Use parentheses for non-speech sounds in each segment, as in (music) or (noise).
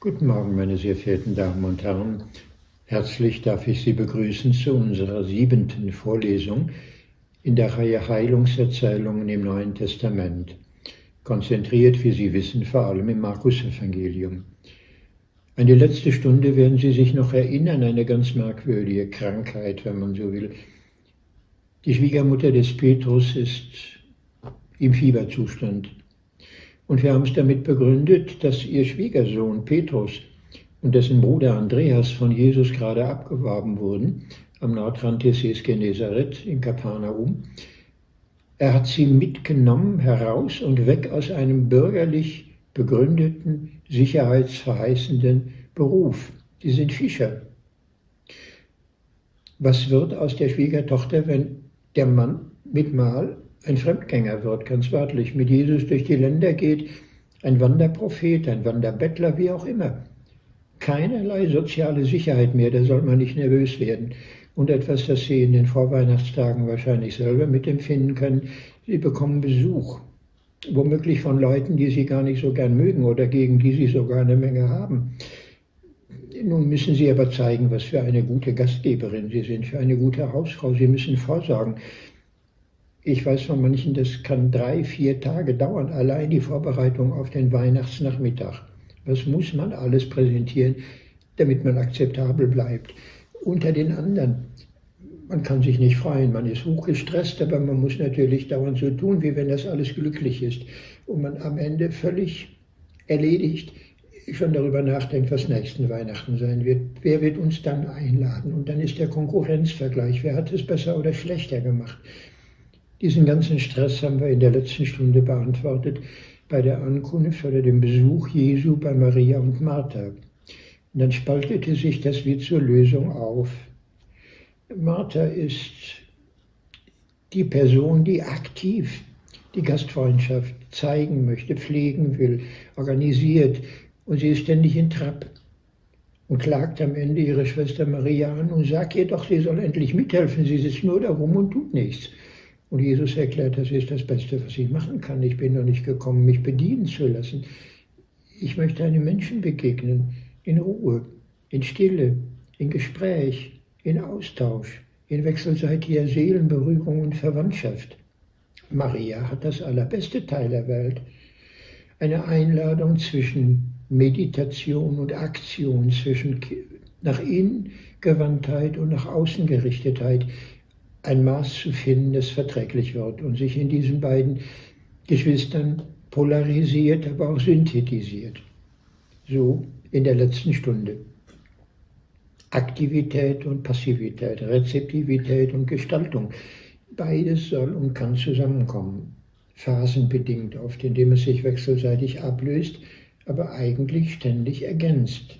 Guten Morgen, meine sehr verehrten Damen und Herren. Herzlich darf ich Sie begrüßen zu unserer siebenten Vorlesung in der Reihe Heilungserzählungen im Neuen Testament, konzentriert, wie Sie wissen, vor allem im Markus-Evangelium. An die letzte Stunde werden Sie sich noch erinnern, eine ganz merkwürdige Krankheit, wenn man so will. Die Schwiegermutter des Petrus ist im Fieberzustand. Und wir haben es damit begründet, dass ihr Schwiegersohn Petrus und dessen Bruder Andreas von Jesus gerade abgeworben wurden am Nordrand des Sees Genezareth in Kapernaum. Er hat sie mitgenommen heraus und weg aus einem bürgerlich begründeten, sicherheitsverheißenden Beruf. Sie sind Fischer. Was wird aus der Schwiegertochter, wenn der Mann mit Mal ein Fremdgänger wird, ganz wörtlich, mit Jesus durch die Länder geht, ein Wanderprophet, ein Wanderbettler, wie auch immer. Keinerlei soziale Sicherheit mehr, da soll man nicht nervös werden. Und etwas, das Sie in den Vorweihnachtstagen wahrscheinlich selber mitempfinden können, Sie bekommen Besuch, womöglich von Leuten, die Sie gar nicht so gern mögen oder gegen die Sie sogar eine Menge haben. Nun müssen Sie aber zeigen, was für eine gute Gastgeberin Sie sind, für eine gute Hausfrau. Sie müssen vorsorgen. Ich weiß von manchen, das kann drei, vier Tage dauern, allein die Vorbereitung auf den Weihnachtsnachmittag. Was muss man alles präsentieren, damit man akzeptabel bleibt? Unter den anderen. Man kann sich nicht freuen, man ist hochgestresst, aber man muss natürlich dauernd so tun, wie wenn das alles glücklich ist. Und man am Ende völlig erledigt schon darüber nachdenkt, was nächsten Weihnachten sein wird. Wer wird uns dann einladen? Und dann ist der Konkurrenzvergleich. Wer hat es besser oder schlechter gemacht? Diesen ganzen Stress haben wir in der letzten Stunde beantwortet bei der Ankunft oder dem Besuch Jesu bei Maria und Martha. Und dann spaltete sich das wie zur Lösung auf. Martha ist die Person, die aktiv die Gastfreundschaft zeigen möchte, pflegen will, organisiert und sie ist ständig in Trab und klagt am Ende ihre Schwester Maria an und sagt ihr doch, sie soll endlich mithelfen, sie sitzt nur da rum und tut nichts. Und Jesus erklärt, das ist das Beste, was ich machen kann. Ich bin noch nicht gekommen, mich bedienen zu lassen. Ich möchte einem Menschen begegnen, in Ruhe, in Stille, in Gespräch, in Austausch, in wechselseitiger Seelenberührung und Verwandtschaft. Maria hat das allerbeste Teil der Welt. Eine Einladung zwischen Meditation und Aktion, zwischen nach innen Gewandtheit und nach außen Gerichtetheit ein Maß zu finden, das verträglich wird und sich in diesen beiden Geschwistern polarisiert, aber auch synthetisiert. So in der letzten Stunde. Aktivität und Passivität, Rezeptivität und Gestaltung. Beides soll und kann zusammenkommen. Phasenbedingt oft, indem es sich wechselseitig ablöst, aber eigentlich ständig ergänzt.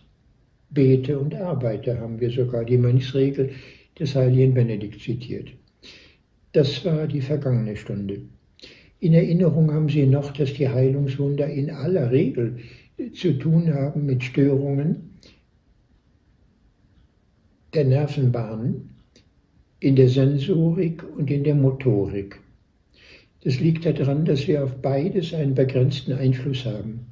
Bete und arbeite haben wir sogar die Mönchsregel, des heiligen Benedikt zitiert. Das war die vergangene Stunde. In Erinnerung haben Sie noch, dass die Heilungswunder in aller Regel zu tun haben mit Störungen der Nervenbahnen, in der Sensorik und in der Motorik. Das liegt daran, dass wir auf beides einen begrenzten Einfluss haben.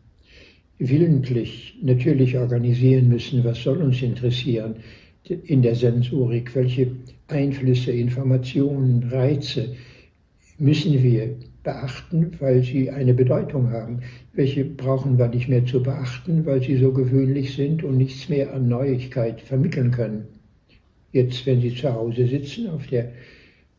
Willentlich natürlich organisieren müssen, was soll uns interessieren, in der Sensorik, welche Einflüsse, Informationen, Reize müssen wir beachten, weil sie eine Bedeutung haben. Welche brauchen wir nicht mehr zu beachten, weil sie so gewöhnlich sind und nichts mehr an Neuigkeit vermitteln können. Jetzt, wenn Sie zu Hause sitzen auf der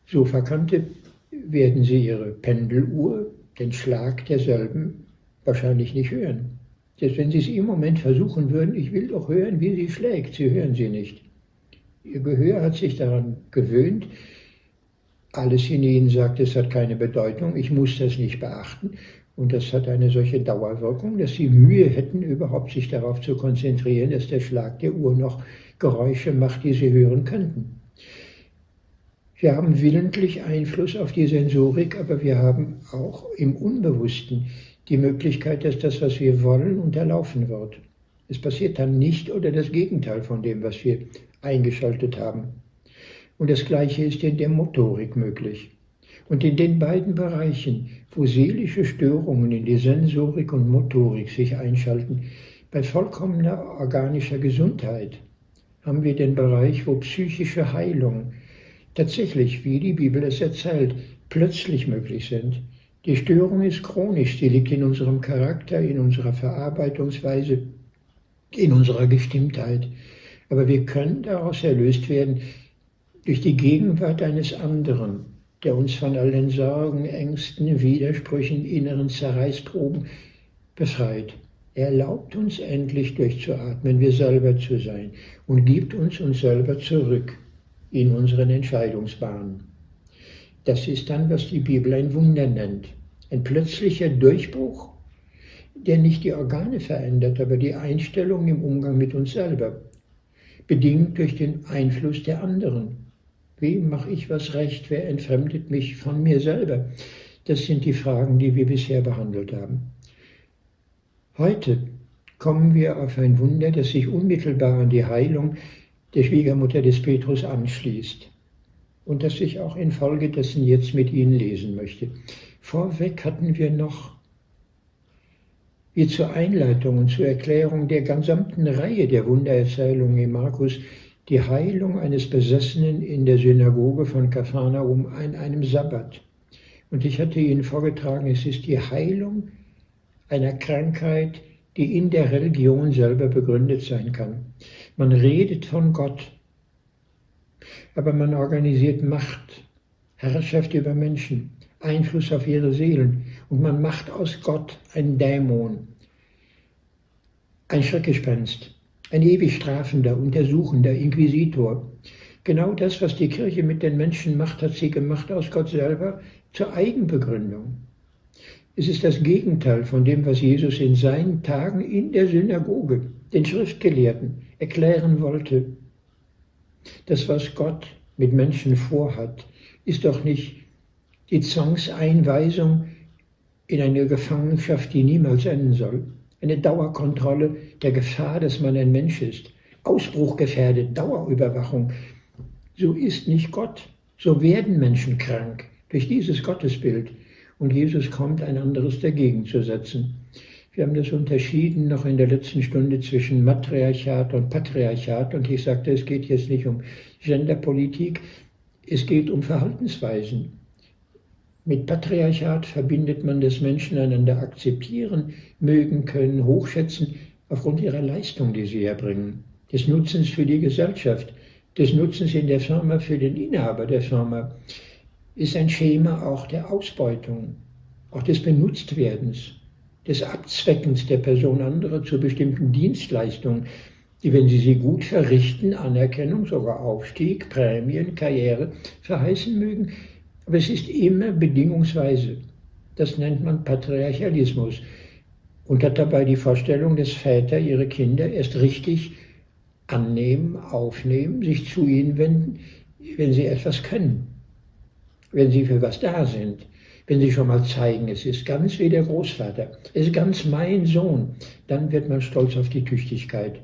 Sofakante, werden Sie Ihre Pendeluhr, den Schlag derselben, wahrscheinlich nicht hören. Selbst wenn Sie es im Moment versuchen würden, ich will doch hören, wie sie schlägt, Sie hören sie nicht. Ihr Gehör hat sich daran gewöhnt. Alles in ihnen sagt, es hat keine Bedeutung, ich muss das nicht beachten. Und das hat eine solche Dauerwirkung, dass sie Mühe hätten, überhaupt sich darauf zu konzentrieren, dass der Schlag der Uhr noch Geräusche macht, die sie hören könnten. Wir haben willentlich Einfluss auf die Sensorik, aber wir haben auch im Unbewussten die Möglichkeit, dass das, was wir wollen, unterlaufen wird. Es passiert dann nicht oder das Gegenteil von dem, was wir eingeschaltet haben. Und das Gleiche ist in der Motorik möglich. Und in den beiden Bereichen, wo seelische Störungen in die Sensorik und Motorik sich einschalten, Bei vollkommener organischer Gesundheit haben wir den Bereich, wo psychische Heilung tatsächlich, wie die Bibel es erzählt, plötzlich möglich sind. Die Störung ist chronisch, sie liegt in unserem Charakter, in unserer Verarbeitungsweise, in unserer Gestimmtheit. Aber wir können daraus erlöst werden durch die Gegenwart eines anderen, der uns von all den Sorgen, Ängsten, Widersprüchen, inneren Zerreißproben befreit. Er erlaubt uns endlich durchzuatmen, wir selber zu sein und gibt uns uns selber zurück in unseren Entscheidungsbahnen. Das ist dann, was die Bibel ein Wunder nennt. Ein plötzlicher Durchbruch, der nicht die Organe verändert, aber die Einstellung im Umgang mit uns selber, bedingt durch den Einfluss der anderen. Wem mache ich was recht? Wer entfremdet mich von mir selber? Das sind die Fragen, die wir bisher behandelt haben. Heute kommen wir auf ein Wunder, das sich unmittelbar an die Heilung der Schwiegermutter des Petrus anschließt und das ich auch infolgedessen jetzt mit Ihnen lesen möchte. Vorweg hatten wir noch wie zur Einleitung und zur Erklärung der gesamten Reihe der Wundererzählungen in Markus die Heilung eines Besessenen in der Synagoge von Kapharnaum an einem Sabbat. Und ich hatte Ihnen vorgetragen, es ist die Heilung einer Krankheit, die in der Religion selber begründet sein kann. Man redet von Gott, aber man organisiert Macht, Herrschaft über Menschen, Einfluss auf ihre Seelen und man macht aus Gott einen Dämon, ein Schreckgespenst ein ewig strafender, untersuchender Inquisitor. Genau das, was die Kirche mit den Menschen macht, hat sie gemacht aus Gott selber zur Eigenbegründung. Es ist das Gegenteil von dem, was Jesus in seinen Tagen in der Synagoge den Schriftgelehrten erklären wollte. Das, was Gott mit Menschen vorhat, ist doch nicht die Zwangseinweisung in eine Gefangenschaft, die niemals enden soll eine Dauerkontrolle der Gefahr, dass man ein Mensch ist. Ausbruch gefährdet, Dauerüberwachung. So ist nicht Gott. So werden Menschen krank durch dieses Gottesbild. Und Jesus kommt, ein anderes dagegen zu setzen. Wir haben das unterschieden noch in der letzten Stunde zwischen Matriarchat und Patriarchat. Und ich sagte, es geht jetzt nicht um Genderpolitik, es geht um Verhaltensweisen. Mit Patriarchat verbindet man, dass Menschen einander akzeptieren, mögen können, hochschätzen aufgrund ihrer Leistung, die sie erbringen, des Nutzens für die Gesellschaft, des Nutzens in der Firma für den Inhaber der Firma, ist ein Schema auch der Ausbeutung, auch des Benutztwerdens, des Abzweckens der Person anderer zu bestimmten Dienstleistungen, die, wenn sie sie gut verrichten, Anerkennung, sogar Aufstieg, Prämien, Karriere verheißen mögen, aber es ist immer bedingungsweise. Das nennt man Patriarchalismus. Und hat dabei die Vorstellung, dass Väter ihre Kinder erst richtig annehmen, aufnehmen, sich zu ihnen wenden, wenn sie etwas können, wenn sie für was da sind, wenn sie schon mal zeigen, es ist ganz wie der Großvater, es ist ganz mein Sohn, dann wird man stolz auf die Tüchtigkeit.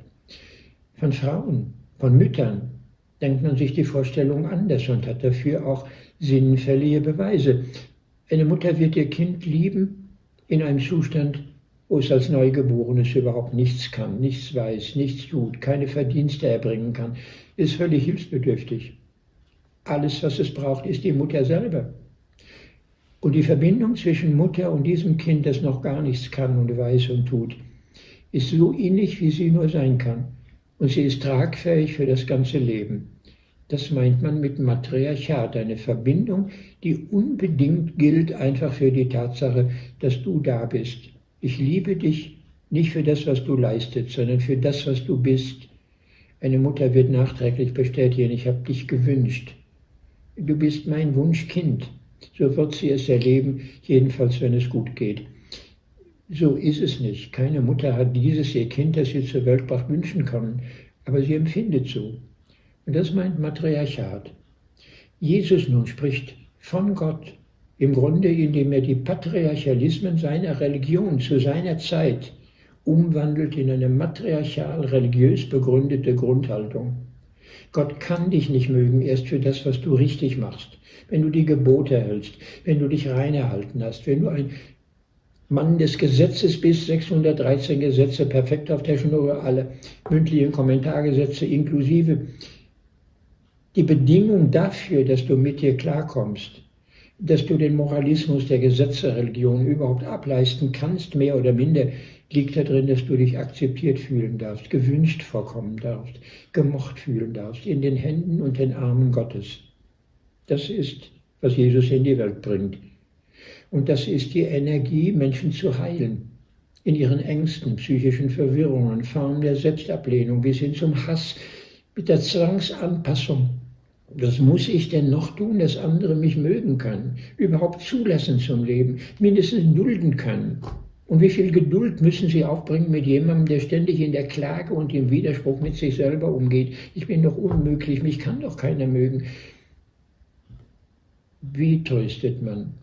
Von Frauen, von Müttern denkt man sich die Vorstellung anders und hat dafür auch sinnfällige Beweise. Eine Mutter wird ihr Kind lieben in einem Zustand, wo es als Neugeborenes überhaupt nichts kann, nichts weiß, nichts tut, keine Verdienste erbringen kann, ist völlig hilfsbedürftig. Alles, was es braucht, ist die Mutter selber. Und die Verbindung zwischen Mutter und diesem Kind, das noch gar nichts kann und weiß und tut, ist so innig, wie sie nur sein kann. Und sie ist tragfähig für das ganze Leben. Das meint man mit Matriarchat, eine Verbindung, die unbedingt gilt einfach für die Tatsache, dass du da bist. Ich liebe dich nicht für das, was du leistest, sondern für das, was du bist. Eine Mutter wird nachträglich bestätigen, ich habe dich gewünscht. Du bist mein Wunschkind. So wird sie es erleben, jedenfalls wenn es gut geht. So ist es nicht. Keine Mutter hat dieses ihr Kind, das sie zur Welt bracht, wünschen können, aber sie empfindet so. Und das meint Matriarchat. Jesus nun spricht von Gott, im Grunde indem er die Patriarchalismen seiner Religion zu seiner Zeit umwandelt in eine matriarchal religiös begründete Grundhaltung. Gott kann dich nicht mögen erst für das, was du richtig machst, wenn du die Gebote hältst, wenn du dich rein erhalten hast, wenn du ein Mann des Gesetzes bis 613 Gesetze, perfekt auf der Schnur, alle mündlichen Kommentargesetze inklusive. Die Bedingung dafür, dass du mit dir klarkommst, dass du den Moralismus der Gesetzereligion überhaupt ableisten kannst, mehr oder minder, liegt darin, dass du dich akzeptiert fühlen darfst, gewünscht vorkommen darfst, gemocht fühlen darfst, in den Händen und den Armen Gottes. Das ist, was Jesus in die Welt bringt. Und das ist die Energie, Menschen zu heilen. In ihren Ängsten, psychischen Verwirrungen, Formen der Selbstablehnung bis hin zum Hass, mit der Zwangsanpassung. Was muss ich denn noch tun, dass andere mich mögen können, überhaupt zulassen zum Leben, mindestens dulden können? Und wie viel Geduld müssen Sie aufbringen mit jemandem, der ständig in der Klage und im Widerspruch mit sich selber umgeht? Ich bin doch unmöglich, mich kann doch keiner mögen. Wie tröstet man?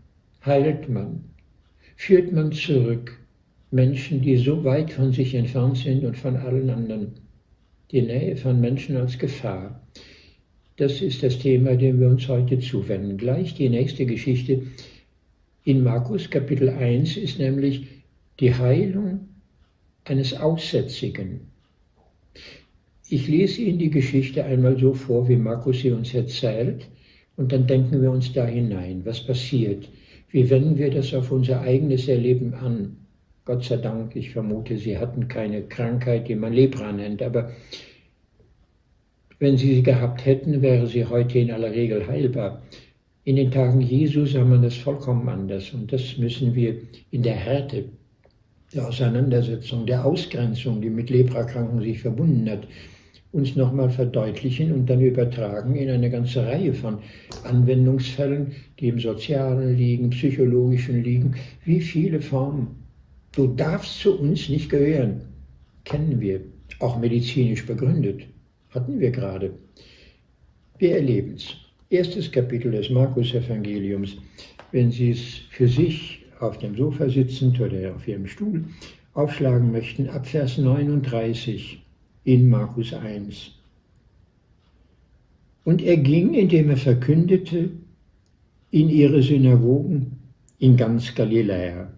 Heilt man? Führt man zurück Menschen, die so weit von sich entfernt sind und von allen anderen? Die Nähe von Menschen als Gefahr. Das ist das Thema, dem wir uns heute zuwenden. Gleich die nächste Geschichte in Markus Kapitel 1 ist nämlich die Heilung eines Aussätzigen. Ich lese Ihnen die Geschichte einmal so vor, wie Markus sie uns erzählt, und dann denken wir uns da hinein, was passiert, wie wenden wir das auf unser eigenes Erleben an. Gott sei Dank, ich vermute, Sie hatten keine Krankheit, die man Lepra nennt, aber wenn Sie sie gehabt hätten, wäre sie heute in aller Regel heilbar. In den Tagen Jesu sah man das vollkommen anders und das müssen wir in der Härte der Auseinandersetzung, der Ausgrenzung, die mit Leprakranken sich verbunden hat, uns nochmal verdeutlichen und dann übertragen in eine ganze Reihe von Anwendungsfällen, die im Sozialen liegen, psychologischen liegen. Wie viele Formen. Du darfst zu uns nicht gehören. Kennen wir, auch medizinisch begründet. Hatten wir gerade. Wir erleben es. Erstes Kapitel des Markus-Evangeliums. Wenn Sie es für sich auf dem Sofa sitzend oder auf ihrem Stuhl aufschlagen möchten, ab Vers 39 in Markus 1. Und er ging, indem er verkündete, in ihre Synagogen in ganz Galiläa.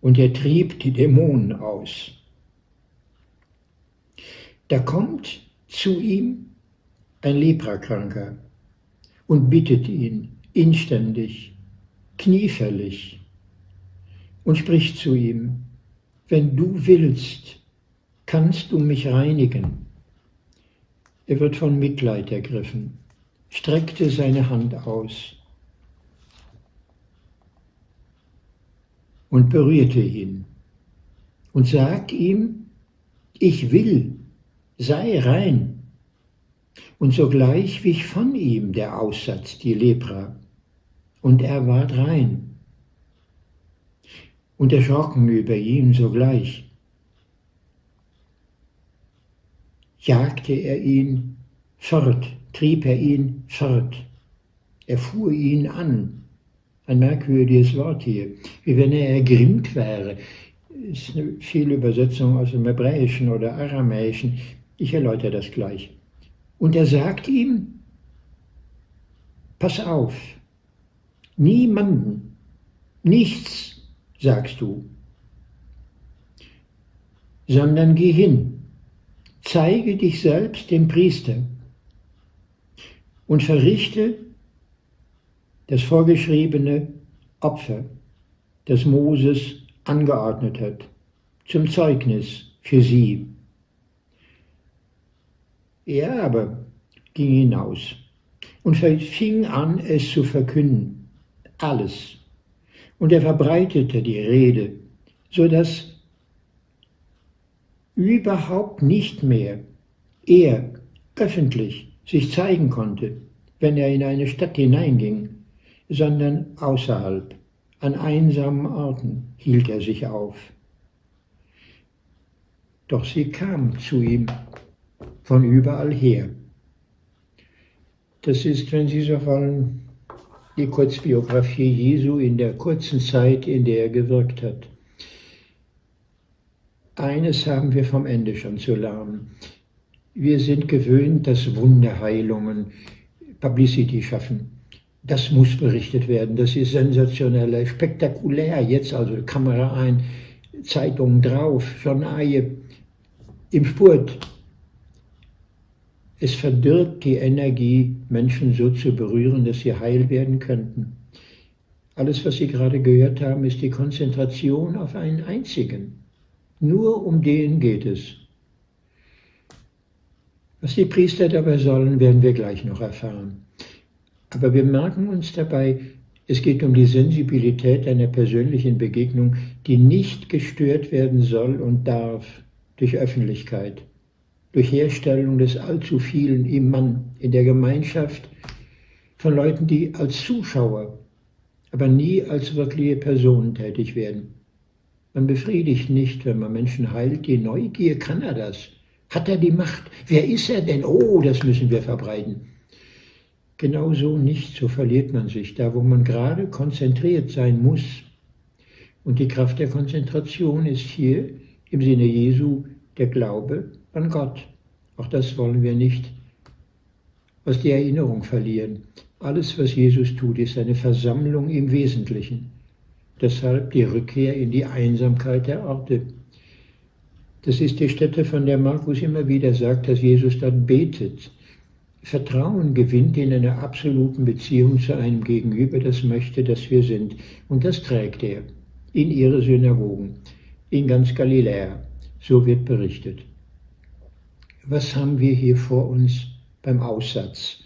Und er trieb die Dämonen aus. Da kommt zu ihm ein Leprakranker und bittet ihn inständig, kniefällig, und spricht zu ihm, wenn du willst, kannst du mich reinigen. Er wird von Mitleid ergriffen, streckte seine Hand aus und berührte ihn und sagt ihm, ich will, sei rein. Und sogleich wich von ihm der Aussatz, die Lepra, und er ward rein und erschrocken über ihn sogleich. Jagte er ihn fort, trieb er ihn fort. Er fuhr ihn an. Ein merkwürdiges Wort hier, wie wenn er ergrimmt wäre. Ist eine viele Übersetzung aus dem Hebräischen oder Aramäischen. Ich erläutere das gleich. Und er sagt ihm, pass auf, niemanden, nichts sagst du, sondern geh hin, zeige dich selbst dem Priester und verrichte das vorgeschriebene Opfer, das Moses angeordnet hat, zum Zeugnis für sie. Er aber ging hinaus. Und fing an, es zu verkünden, alles, und er verbreitete die Rede, so dass überhaupt nicht mehr er öffentlich sich zeigen konnte, wenn er in eine Stadt hineinging, sondern außerhalb, an einsamen Orten hielt er sich auf. Doch sie kam zu ihm von überall her. Das ist, wenn Sie so wollen, die Kurzbiografie Jesu in der kurzen Zeit, in der er gewirkt hat. Eines haben wir vom Ende schon zu lernen. Wir sind gewöhnt, dass Wunderheilungen Publicity schaffen. Das muss berichtet werden. Das ist sensationell, spektakulär. Jetzt also Kamera ein, Zeitung drauf, Journalie im Spurt. Es verdirbt die Energie, Menschen so zu berühren, dass sie heil werden könnten. Alles, was Sie gerade gehört haben, ist die Konzentration auf einen einzigen. Nur um den geht es. Was die Priester dabei sollen, werden wir gleich noch erfahren. Aber wir merken uns dabei, es geht um die Sensibilität einer persönlichen Begegnung, die nicht gestört werden soll und darf durch Öffentlichkeit, durch Herstellung des allzu vielen im Mann, in der Gemeinschaft von Leuten, die als Zuschauer, aber nie als wirkliche Personen tätig werden. Man befriedigt nicht, wenn man Menschen heilt. Die Neugier kann er das. Hat er die Macht? Wer ist er denn? Oh, das müssen wir verbreiten. Genauso nicht, so verliert man sich da, wo man gerade konzentriert sein muss. Und die Kraft der Konzentration ist hier im Sinne Jesu der Glaube an Gott. Auch das wollen wir nicht aus der Erinnerung verlieren. Alles, was Jesus tut, ist eine Versammlung im Wesentlichen. Deshalb die Rückkehr in die Einsamkeit der Orte. Das ist die Stätte, von der Markus immer wieder sagt, dass Jesus dort betet. Vertrauen gewinnt in einer absoluten Beziehung zu einem Gegenüber, das möchte, dass wir sind. Und das trägt er in ihre Synagogen, in ganz Galiläa. So wird berichtet. Was haben wir hier vor uns beim Aussatz?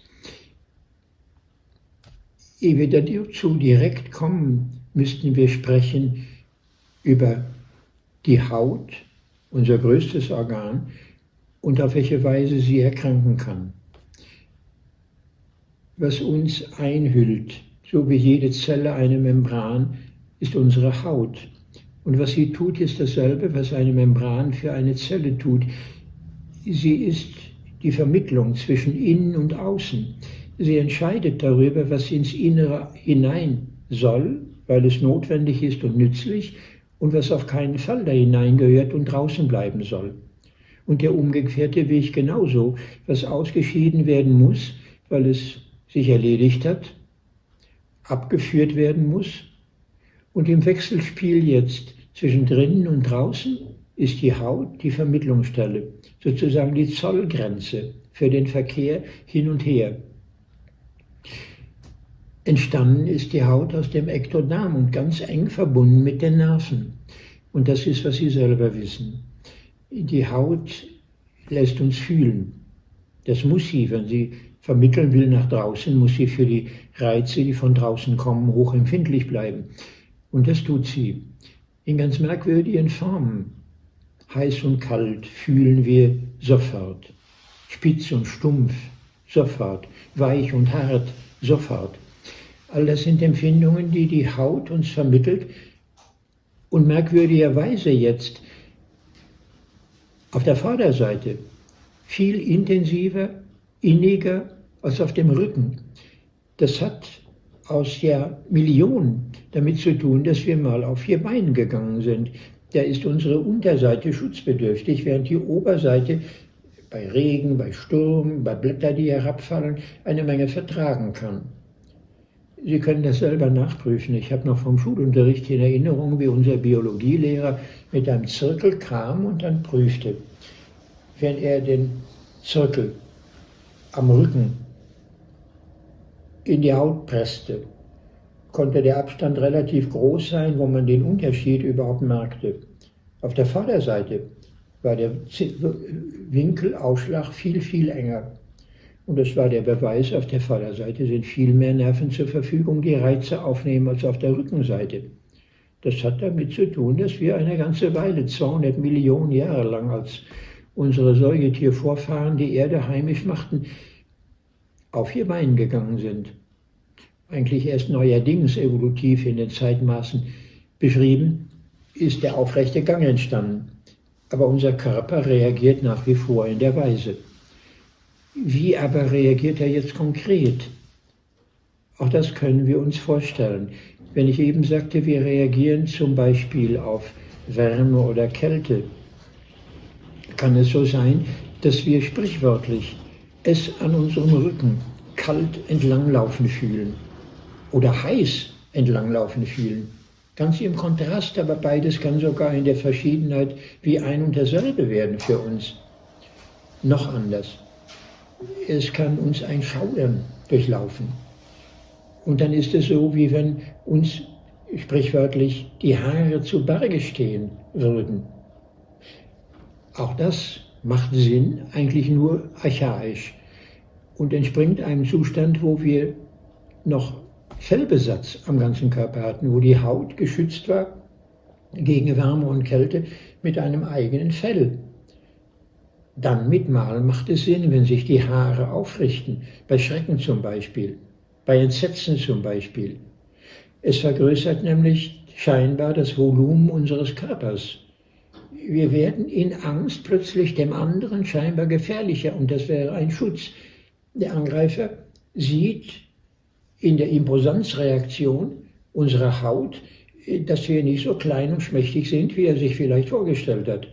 Ehe wir dazu direkt kommen, müssten wir sprechen über die Haut, unser größtes Organ, und auf welche Weise sie erkranken kann. Was uns einhüllt, so wie jede Zelle eine Membran, ist unsere Haut. Und was sie tut, ist dasselbe, was eine Membran für eine Zelle tut. Sie ist die Vermittlung zwischen innen und außen. Sie entscheidet darüber, was ins Innere hinein soll weil es notwendig ist und nützlich und was auf keinen Fall da hineingehört und draußen bleiben soll. Und der umgekehrte Weg genauso, was ausgeschieden werden muss, weil es sich erledigt hat, abgeführt werden muss. Und im Wechselspiel jetzt zwischen drinnen und draußen ist die Haut die Vermittlungsstelle, sozusagen die Zollgrenze für den Verkehr hin und her. Entstanden ist die Haut aus dem Ektodam und ganz eng verbunden mit den Nerven. Und das ist, was Sie selber wissen. Die Haut lässt uns fühlen. Das muss sie, wenn sie vermitteln will nach draußen, muss sie für die Reize, die von draußen kommen, hochempfindlich bleiben. Und das tut sie. In ganz merkwürdigen Formen. Heiß und kalt fühlen wir sofort. Spitz und stumpf, sofort. Weich und hart, sofort. All das sind Empfindungen, die die Haut uns vermittelt und merkwürdigerweise jetzt auf der Vorderseite viel intensiver, inniger als auf dem Rücken. Das hat aus der Million damit zu tun, dass wir mal auf vier Beinen gegangen sind. Da ist unsere Unterseite schutzbedürftig, während die Oberseite bei Regen, bei Sturm, bei Blättern, die herabfallen, eine Menge vertragen kann. Sie können das selber nachprüfen. Ich habe noch vom Schulunterricht in Erinnerung, wie unser Biologielehrer mit einem Zirkel kam und dann prüfte. Wenn er den Zirkel am Rücken in die Haut presste, konnte der Abstand relativ groß sein, wo man den Unterschied überhaupt merkte. Auf der Vorderseite war der Winkelausschlag viel, viel enger. Und das war der Beweis, auf der Vorderseite sind viel mehr Nerven zur Verfügung, die Reize aufnehmen, als auf der Rückenseite. Das hat damit zu tun, dass wir eine ganze Weile, 200 Millionen Jahre lang, als unsere Säugetiervorfahren die Erde heimisch machten, auf vier Beinen gegangen sind. Eigentlich erst neuerdings evolutiv in den Zeitmaßen beschrieben, ist der aufrechte Gang entstanden. Aber unser Körper reagiert nach wie vor in der Weise. Wie aber reagiert er jetzt konkret? Auch das können wir uns vorstellen. Wenn ich eben sagte, wir reagieren zum Beispiel auf Wärme oder Kälte, kann es so sein, dass wir sprichwörtlich es an unserem Rücken kalt entlanglaufen fühlen. Oder heiß entlanglaufen vielen. Ganz im Kontrast, aber beides kann sogar in der Verschiedenheit wie ein und derselbe werden für uns. Noch anders. Es kann uns ein Schaudern durchlaufen. Und dann ist es so, wie wenn uns sprichwörtlich die Haare zu Berge stehen würden. Auch das macht Sinn, eigentlich nur archaisch und entspringt einem Zustand, wo wir noch Fellbesatz am ganzen Körper hatten, wo die Haut geschützt war gegen Wärme und Kälte mit einem eigenen Fell. Dann mit Mal macht es Sinn, wenn sich die Haare aufrichten, bei Schrecken zum Beispiel, bei Entsetzen zum Beispiel. Es vergrößert nämlich scheinbar das Volumen unseres Körpers. Wir werden in Angst plötzlich dem anderen scheinbar gefährlicher und das wäre ein Schutz. Der Angreifer sieht in der Imposanzreaktion unserer Haut, dass wir nicht so klein und schmächtig sind, wie er sich vielleicht vorgestellt hat.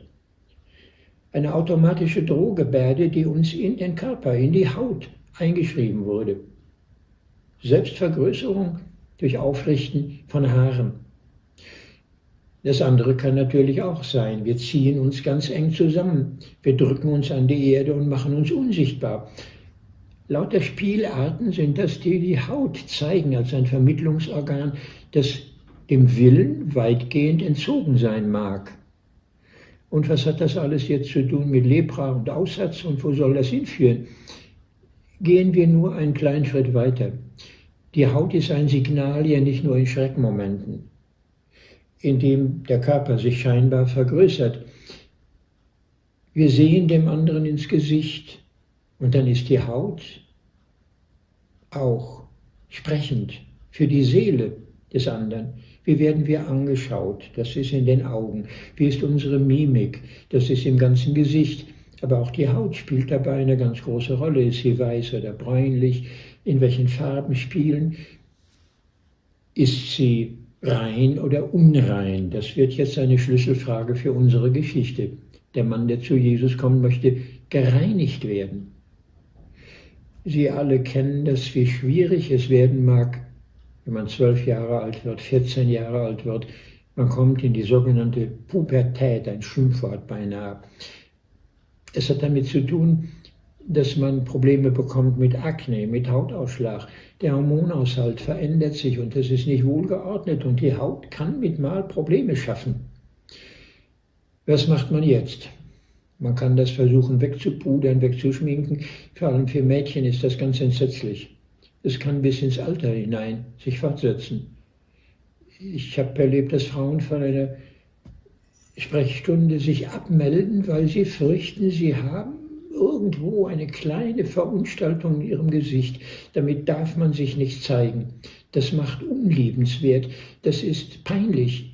Eine automatische Drohgebärde, die uns in den Körper, in die Haut eingeschrieben wurde. Selbstvergrößerung durch Aufrichten von Haaren. Das andere kann natürlich auch sein. Wir ziehen uns ganz eng zusammen. Wir drücken uns an die Erde und machen uns unsichtbar. Lauter Spielarten sind das, die die Haut zeigen als ein Vermittlungsorgan, das dem Willen weitgehend entzogen sein mag. Und was hat das alles jetzt zu tun mit Lepra und Aussatz und wo soll das hinführen? Gehen wir nur einen kleinen Schritt weiter. Die Haut ist ein Signal ja nicht nur in Schreckmomenten, in dem der Körper sich scheinbar vergrößert. Wir sehen dem anderen ins Gesicht und dann ist die Haut auch sprechend für die Seele des anderen. Wie werden wir angeschaut? Das ist in den Augen. Wie ist unsere Mimik? Das ist im ganzen Gesicht. Aber auch die Haut spielt dabei eine ganz große Rolle. Ist sie weiß oder bräunlich? in welchen Farben spielen. Ist sie rein oder unrein? Das wird jetzt eine Schlüsselfrage für unsere Geschichte. Der Mann, der zu Jesus kommen möchte, gereinigt werden. Sie alle kennen das, wie schwierig es werden mag, wenn man zwölf Jahre alt wird, 14 Jahre alt wird. Man kommt in die sogenannte Pubertät, ein Schimpfwort beinahe. Es hat damit zu tun, dass man Probleme bekommt mit Akne, mit Hautausschlag. Der Hormonaushalt verändert sich und das ist nicht wohlgeordnet und die Haut kann mit Mal Probleme schaffen. Was macht man jetzt? Man kann das versuchen wegzupudern, wegzuschminken. Vor allem für Mädchen ist das ganz entsetzlich. Es kann bis ins Alter hinein sich fortsetzen. Ich habe erlebt, dass Frauen von einer Sprechstunde sich abmelden, weil sie fürchten, sie haben irgendwo eine kleine Verunstaltung in ihrem Gesicht. Damit darf man sich nicht zeigen. Das macht unliebenswert. Das ist peinlich.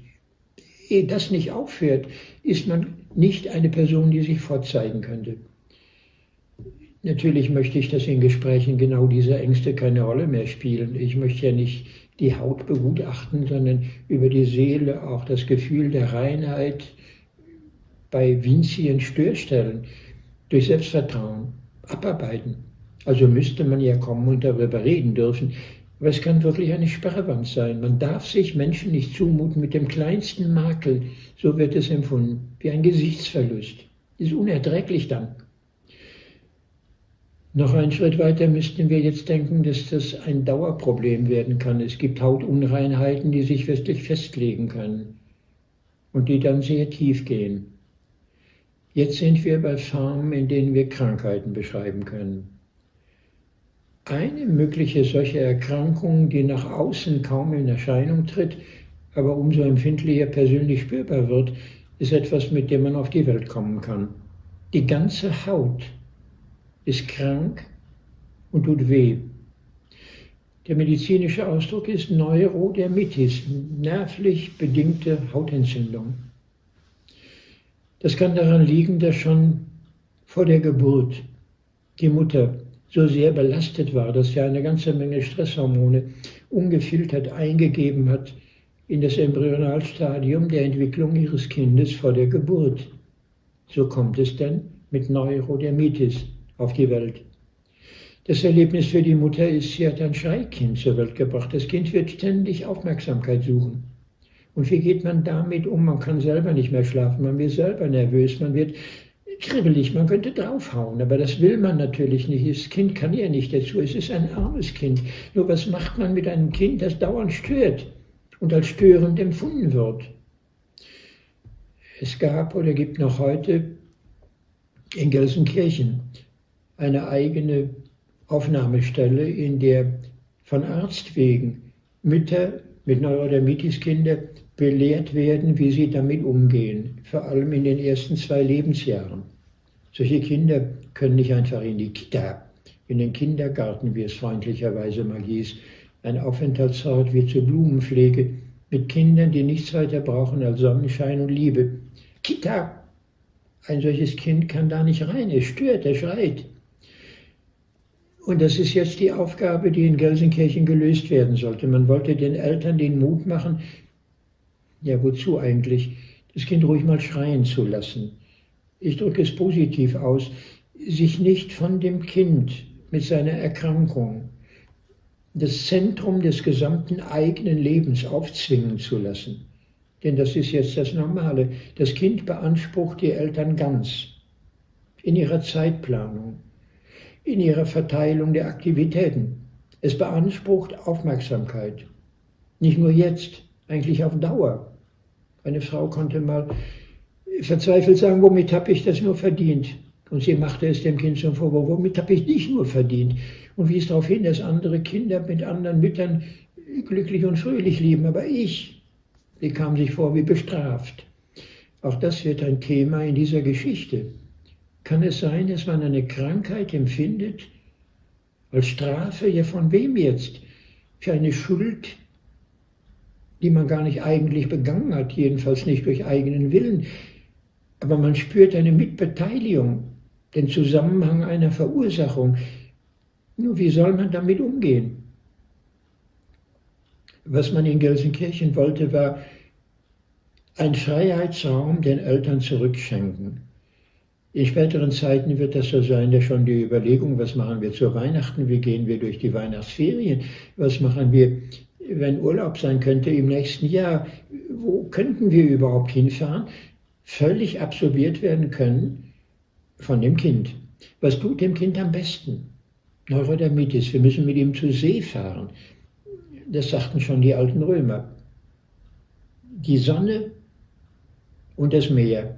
Ehe das nicht aufhört, ist man nicht eine Person, die sich vorzeigen könnte. Natürlich möchte ich, dass in Gesprächen genau diese Ängste keine Rolle mehr spielen. Ich möchte ja nicht die Haut begutachten, sondern über die Seele auch das Gefühl der Reinheit bei winzigen Störstellen durch Selbstvertrauen abarbeiten. Also müsste man ja kommen und darüber reden dürfen. Aber es kann wirklich eine Sperrwand sein. Man darf sich Menschen nicht zumuten mit dem kleinsten Makel. So wird es empfunden, wie ein Gesichtsverlust. Ist unerträglich dann. Noch einen Schritt weiter müssten wir jetzt denken, dass das ein Dauerproblem werden kann. Es gibt Hautunreinheiten, die sich wirklich festlegen können und die dann sehr tief gehen. Jetzt sind wir bei Formen, in denen wir Krankheiten beschreiben können. Eine mögliche solche Erkrankung, die nach außen kaum in Erscheinung tritt, aber umso empfindlicher persönlich spürbar wird, ist etwas, mit dem man auf die Welt kommen kann. Die ganze Haut ist krank und tut weh. Der medizinische Ausdruck ist Neurodermitis, nervlich bedingte Hautentzündung. Das kann daran liegen, dass schon vor der Geburt die Mutter so sehr belastet war, dass sie eine ganze Menge Stresshormone ungefiltert eingegeben hat in das Embryonalstadium der Entwicklung ihres Kindes vor der Geburt. So kommt es dann mit Neurodermitis auf die Welt. Das Erlebnis für die Mutter ist, sie hat ein Schreikind zur Welt gebracht. Das Kind wird ständig Aufmerksamkeit suchen. Und wie geht man damit um? Man kann selber nicht mehr schlafen, man wird selber nervös, man wird kribbelig, man könnte draufhauen, aber das will man natürlich nicht. Das Kind kann ja nicht dazu, es ist ein armes Kind. Nur was macht man mit einem Kind, das dauernd stört und als störend empfunden wird? Es gab oder gibt noch heute in Gelsenkirchen eine eigene Aufnahmestelle, in der von Arzt wegen Mütter mit Neurodermitis-Kinder belehrt werden, wie sie damit umgehen, vor allem in den ersten zwei Lebensjahren. Solche Kinder können nicht einfach in die Kita, in den Kindergarten, wie es freundlicherweise mal hieß, ein Aufenthaltsort wie zur Blumenpflege mit Kindern, die nichts weiter brauchen als Sonnenschein und Liebe. Kita! Ein solches Kind kann da nicht rein, es stört, es schreit. Und das ist jetzt die Aufgabe, die in Gelsenkirchen gelöst werden sollte. Man wollte den Eltern den Mut machen, ja wozu eigentlich, das Kind ruhig mal schreien zu lassen. Ich drücke es positiv aus, sich nicht von dem Kind mit seiner Erkrankung das Zentrum des gesamten eigenen Lebens aufzwingen zu lassen. Denn das ist jetzt das Normale. Das Kind beansprucht die Eltern ganz in ihrer Zeitplanung, in ihrer Verteilung der Aktivitäten. Es beansprucht Aufmerksamkeit. Nicht nur jetzt, eigentlich auf Dauer. Eine Frau konnte mal verzweifelt sagen, womit habe ich das nur verdient? Und sie machte es dem Kind zum Vorwurf, womit habe ich dich nur verdient? Und wies darauf hin, dass andere Kinder mit anderen Müttern glücklich und fröhlich lieben, aber ich, Sie kam sich vor wie bestraft. Auch das wird ein Thema in dieser Geschichte. Kann es sein, dass man eine Krankheit empfindet als Strafe? Ja, von wem jetzt? Für eine Schuld, die man gar nicht eigentlich begangen hat, jedenfalls nicht durch eigenen Willen. Aber man spürt eine Mitbeteiligung, den Zusammenhang einer Verursachung. Nur wie soll man damit umgehen? Was man in Gelsenkirchen wollte, war ein Freiheitsraum den Eltern zurückschenken. In späteren Zeiten wird das so sein, dass schon die Überlegung, was machen wir zu Weihnachten, wie gehen wir durch die Weihnachtsferien, was machen wir, wenn Urlaub sein könnte im nächsten Jahr, wo könnten wir überhaupt hinfahren, völlig absorbiert werden können von dem Kind. Was tut dem Kind am besten? Neurodermitis, wir müssen mit ihm zur See fahren. Das sagten schon die alten Römer. Die Sonne und das Meer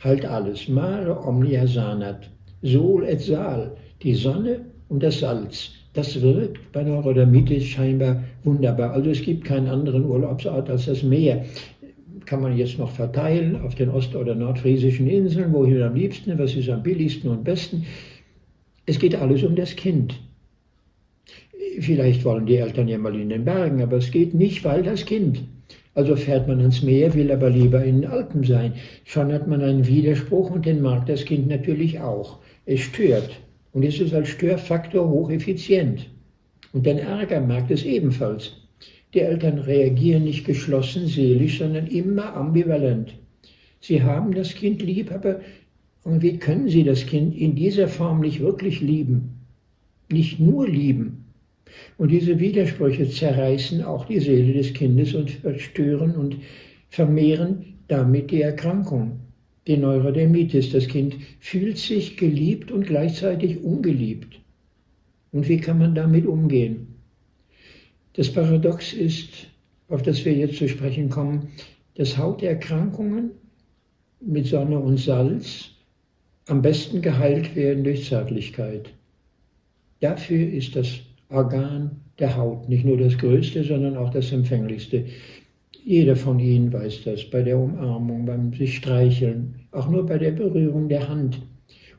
halt alles. Mare omnia sanat. Sol et sal. Die Sonne und das Salz. Das wirkt bei Neurodermitis scheinbar wunderbar. Also es gibt keinen anderen Urlaubsort als das Meer. Kann man jetzt noch verteilen auf den ost- oder nordfriesischen Inseln, wohin am liebsten, was ist am billigsten und besten. Es geht alles um das Kind. Vielleicht wollen die Eltern ja mal in den Bergen, aber es geht nicht, weil das Kind. Also fährt man ans Meer, will aber lieber in den Alpen sein. Schon hat man einen Widerspruch und den mag das Kind natürlich auch. Es stört. Und es ist als Störfaktor hocheffizient. Und den Ärger mag es ebenfalls. Die Eltern reagieren nicht geschlossen seelisch, sondern immer ambivalent. Sie haben das Kind lieb, aber wie können sie das Kind in dieser Form nicht wirklich lieben? Nicht nur lieben, und diese Widersprüche zerreißen auch die Seele des Kindes und verstören und vermehren damit die Erkrankung. Die Neurodermitis. Das Kind fühlt sich geliebt und gleichzeitig ungeliebt. Und wie kann man damit umgehen? Das Paradox ist, auf das wir jetzt zu sprechen kommen, dass Hauterkrankungen mit Sonne und Salz am besten geheilt werden durch Zärtlichkeit. Dafür ist das Organ der Haut, nicht nur das größte, sondern auch das empfänglichste. Jeder von Ihnen weiß das, bei der Umarmung, beim sich streicheln, auch nur bei der Berührung der Hand.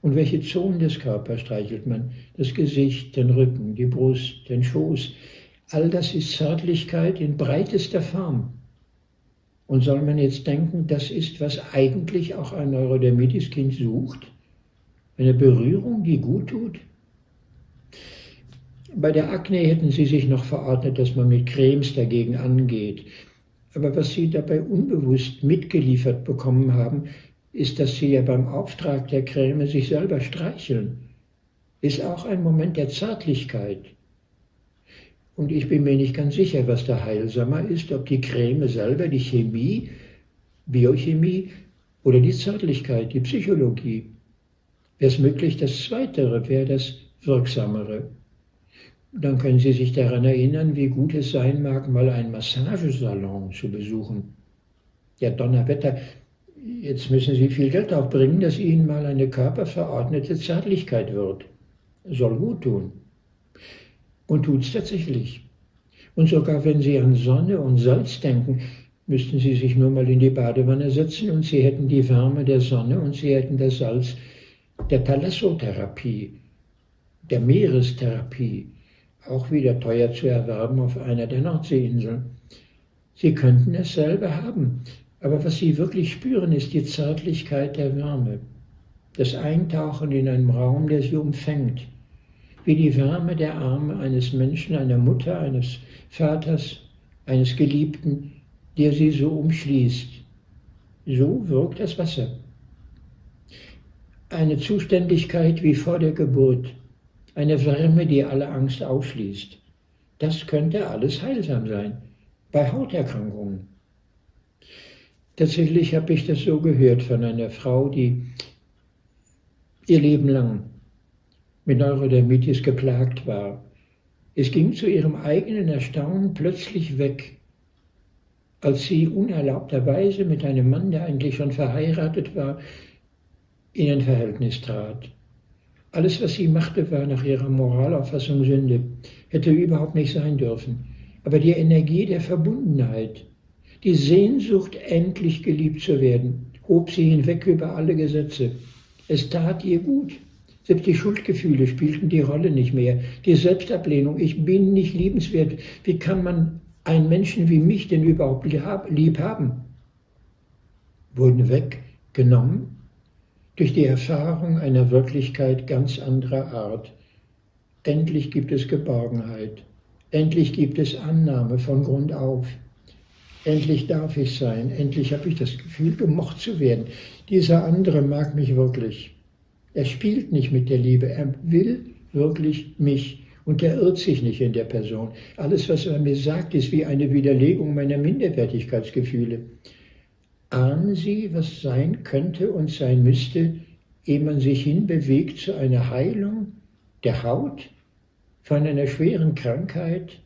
Und welche Zonen des Körpers streichelt man? Das Gesicht, den Rücken, die Brust, den Schoß. All das ist Zärtlichkeit in breitester Form. Und soll man jetzt denken, das ist, was eigentlich auch ein Neurodermitis-Kind sucht? Eine Berührung, die gut tut? Bei der Akne hätten sie sich noch verordnet, dass man mit Cremes dagegen angeht. Aber was sie dabei unbewusst mitgeliefert bekommen haben, ist, dass sie ja beim Auftrag der Creme sich selber streicheln. ist auch ein Moment der Zärtlichkeit. Und ich bin mir nicht ganz sicher, was da heilsamer ist, ob die Creme selber, die Chemie, Biochemie oder die Zärtlichkeit, die Psychologie. Wäre es möglich, das Zweitere wäre das Wirksamere. Dann können Sie sich daran erinnern, wie gut es sein mag, mal einen Massagesalon zu besuchen. Ja, Donnerwetter, jetzt müssen Sie viel Geld aufbringen, dass Ihnen mal eine körperverordnete Zärtlichkeit wird. Soll gut tun. Und tut es tatsächlich. Und sogar wenn Sie an Sonne und Salz denken, müssten Sie sich nur mal in die Badewanne setzen und Sie hätten die Wärme der Sonne und Sie hätten das Salz der Thalassotherapie, der Meerestherapie, auch wieder teuer zu erwerben auf einer der Nordseeinseln. Sie könnten es selber haben, aber was Sie wirklich spüren, ist die Zärtlichkeit der Wärme, das Eintauchen in einen Raum, der Sie umfängt, wie die Wärme der Arme eines Menschen, einer Mutter, eines Vaters, eines Geliebten, der Sie so umschließt. So wirkt das Wasser. Eine Zuständigkeit wie vor der Geburt, eine Wärme, die alle Angst ausschließt. Das könnte alles heilsam sein bei Hauterkrankungen. Tatsächlich habe ich das so gehört von einer Frau, die ihr Leben lang mit Neurodermitis geplagt war. Es ging zu ihrem eigenen Erstaunen plötzlich weg, als sie unerlaubterweise mit einem Mann, der eigentlich schon verheiratet war, in ein Verhältnis trat. Alles, was sie machte, war nach ihrer Moralauffassung Sünde, hätte überhaupt nicht sein dürfen. Aber die Energie der Verbundenheit, die Sehnsucht, endlich geliebt zu werden, hob sie hinweg über alle Gesetze. Es tat ihr gut. Selbst die Schuldgefühle spielten die Rolle nicht mehr. Die Selbstablehnung, ich bin nicht liebenswert. Wie kann man einen Menschen wie mich denn überhaupt lieb haben? Wurden weggenommen durch die Erfahrung einer Wirklichkeit ganz anderer Art. Endlich gibt es Geborgenheit. Endlich gibt es Annahme von Grund auf. Endlich darf ich sein. Endlich habe ich das Gefühl, gemocht zu werden. Dieser andere mag mich wirklich. Er spielt nicht mit der Liebe. Er will wirklich mich. Und er irrt sich nicht in der Person. Alles, was er mir sagt, ist wie eine Widerlegung meiner Minderwertigkeitsgefühle ahnen Sie, was sein könnte und sein müsste, ehe man sich hinbewegt zu einer Heilung der Haut von einer schweren Krankheit?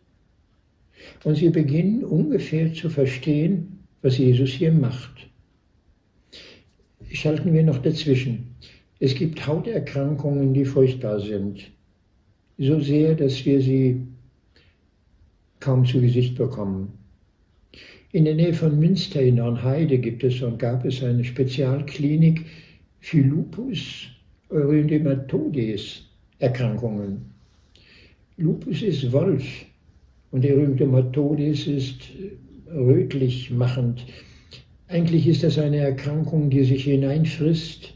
Und Sie beginnen ungefähr zu verstehen, was Jesus hier macht. Schalten wir noch dazwischen. Es gibt Hauterkrankungen, die furchtbar sind. So sehr, dass wir sie kaum zu Gesicht bekommen. In der Nähe von Münster in Ornheide gibt es und gab es eine Spezialklinik für Lupus erythematodes Erkrankungen. Lupus ist Wolf und Erythematodes ist rötlich machend. Eigentlich ist das eine Erkrankung, die sich hineinfrisst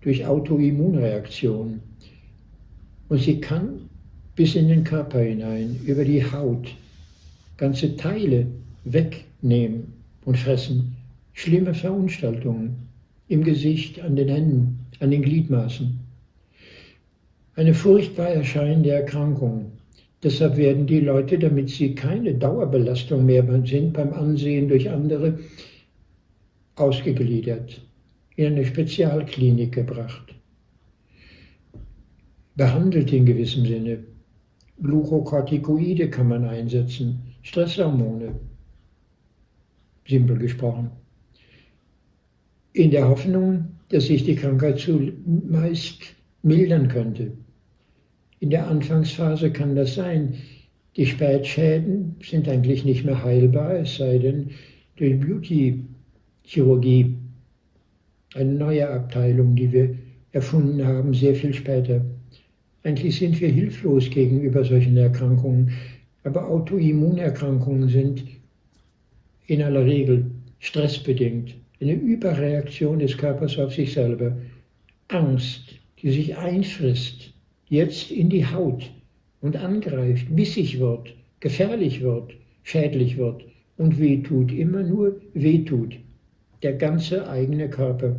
durch Autoimmunreaktion. Und sie kann bis in den Körper hinein, über die Haut, ganze Teile wegnehmen und fressen. Schlimme Verunstaltungen im Gesicht, an den Händen, an den Gliedmaßen. Eine furchtbar erscheinende Erkrankung. Deshalb werden die Leute, damit sie keine Dauerbelastung mehr sind beim Ansehen durch andere, ausgegliedert, in eine Spezialklinik gebracht. Behandelt in gewissem Sinne. Glucocorticoide kann man einsetzen, Stresshormone, simpel gesprochen. In der Hoffnung, dass sich die Krankheit zumeist mildern könnte. In der Anfangsphase kann das sein. Die Spätschäden sind eigentlich nicht mehr heilbar, es sei denn durch Beauty-Chirurgie. Eine neue Abteilung, die wir erfunden haben, sehr viel später. Eigentlich sind wir hilflos gegenüber solchen Erkrankungen, aber Autoimmunerkrankungen sind in aller Regel stressbedingt, eine Überreaktion des Körpers auf sich selber, Angst, die sich einfrisst, jetzt in die Haut und angreift, bissig wird, gefährlich wird, schädlich wird und wehtut, immer nur wehtut, der ganze eigene Körper.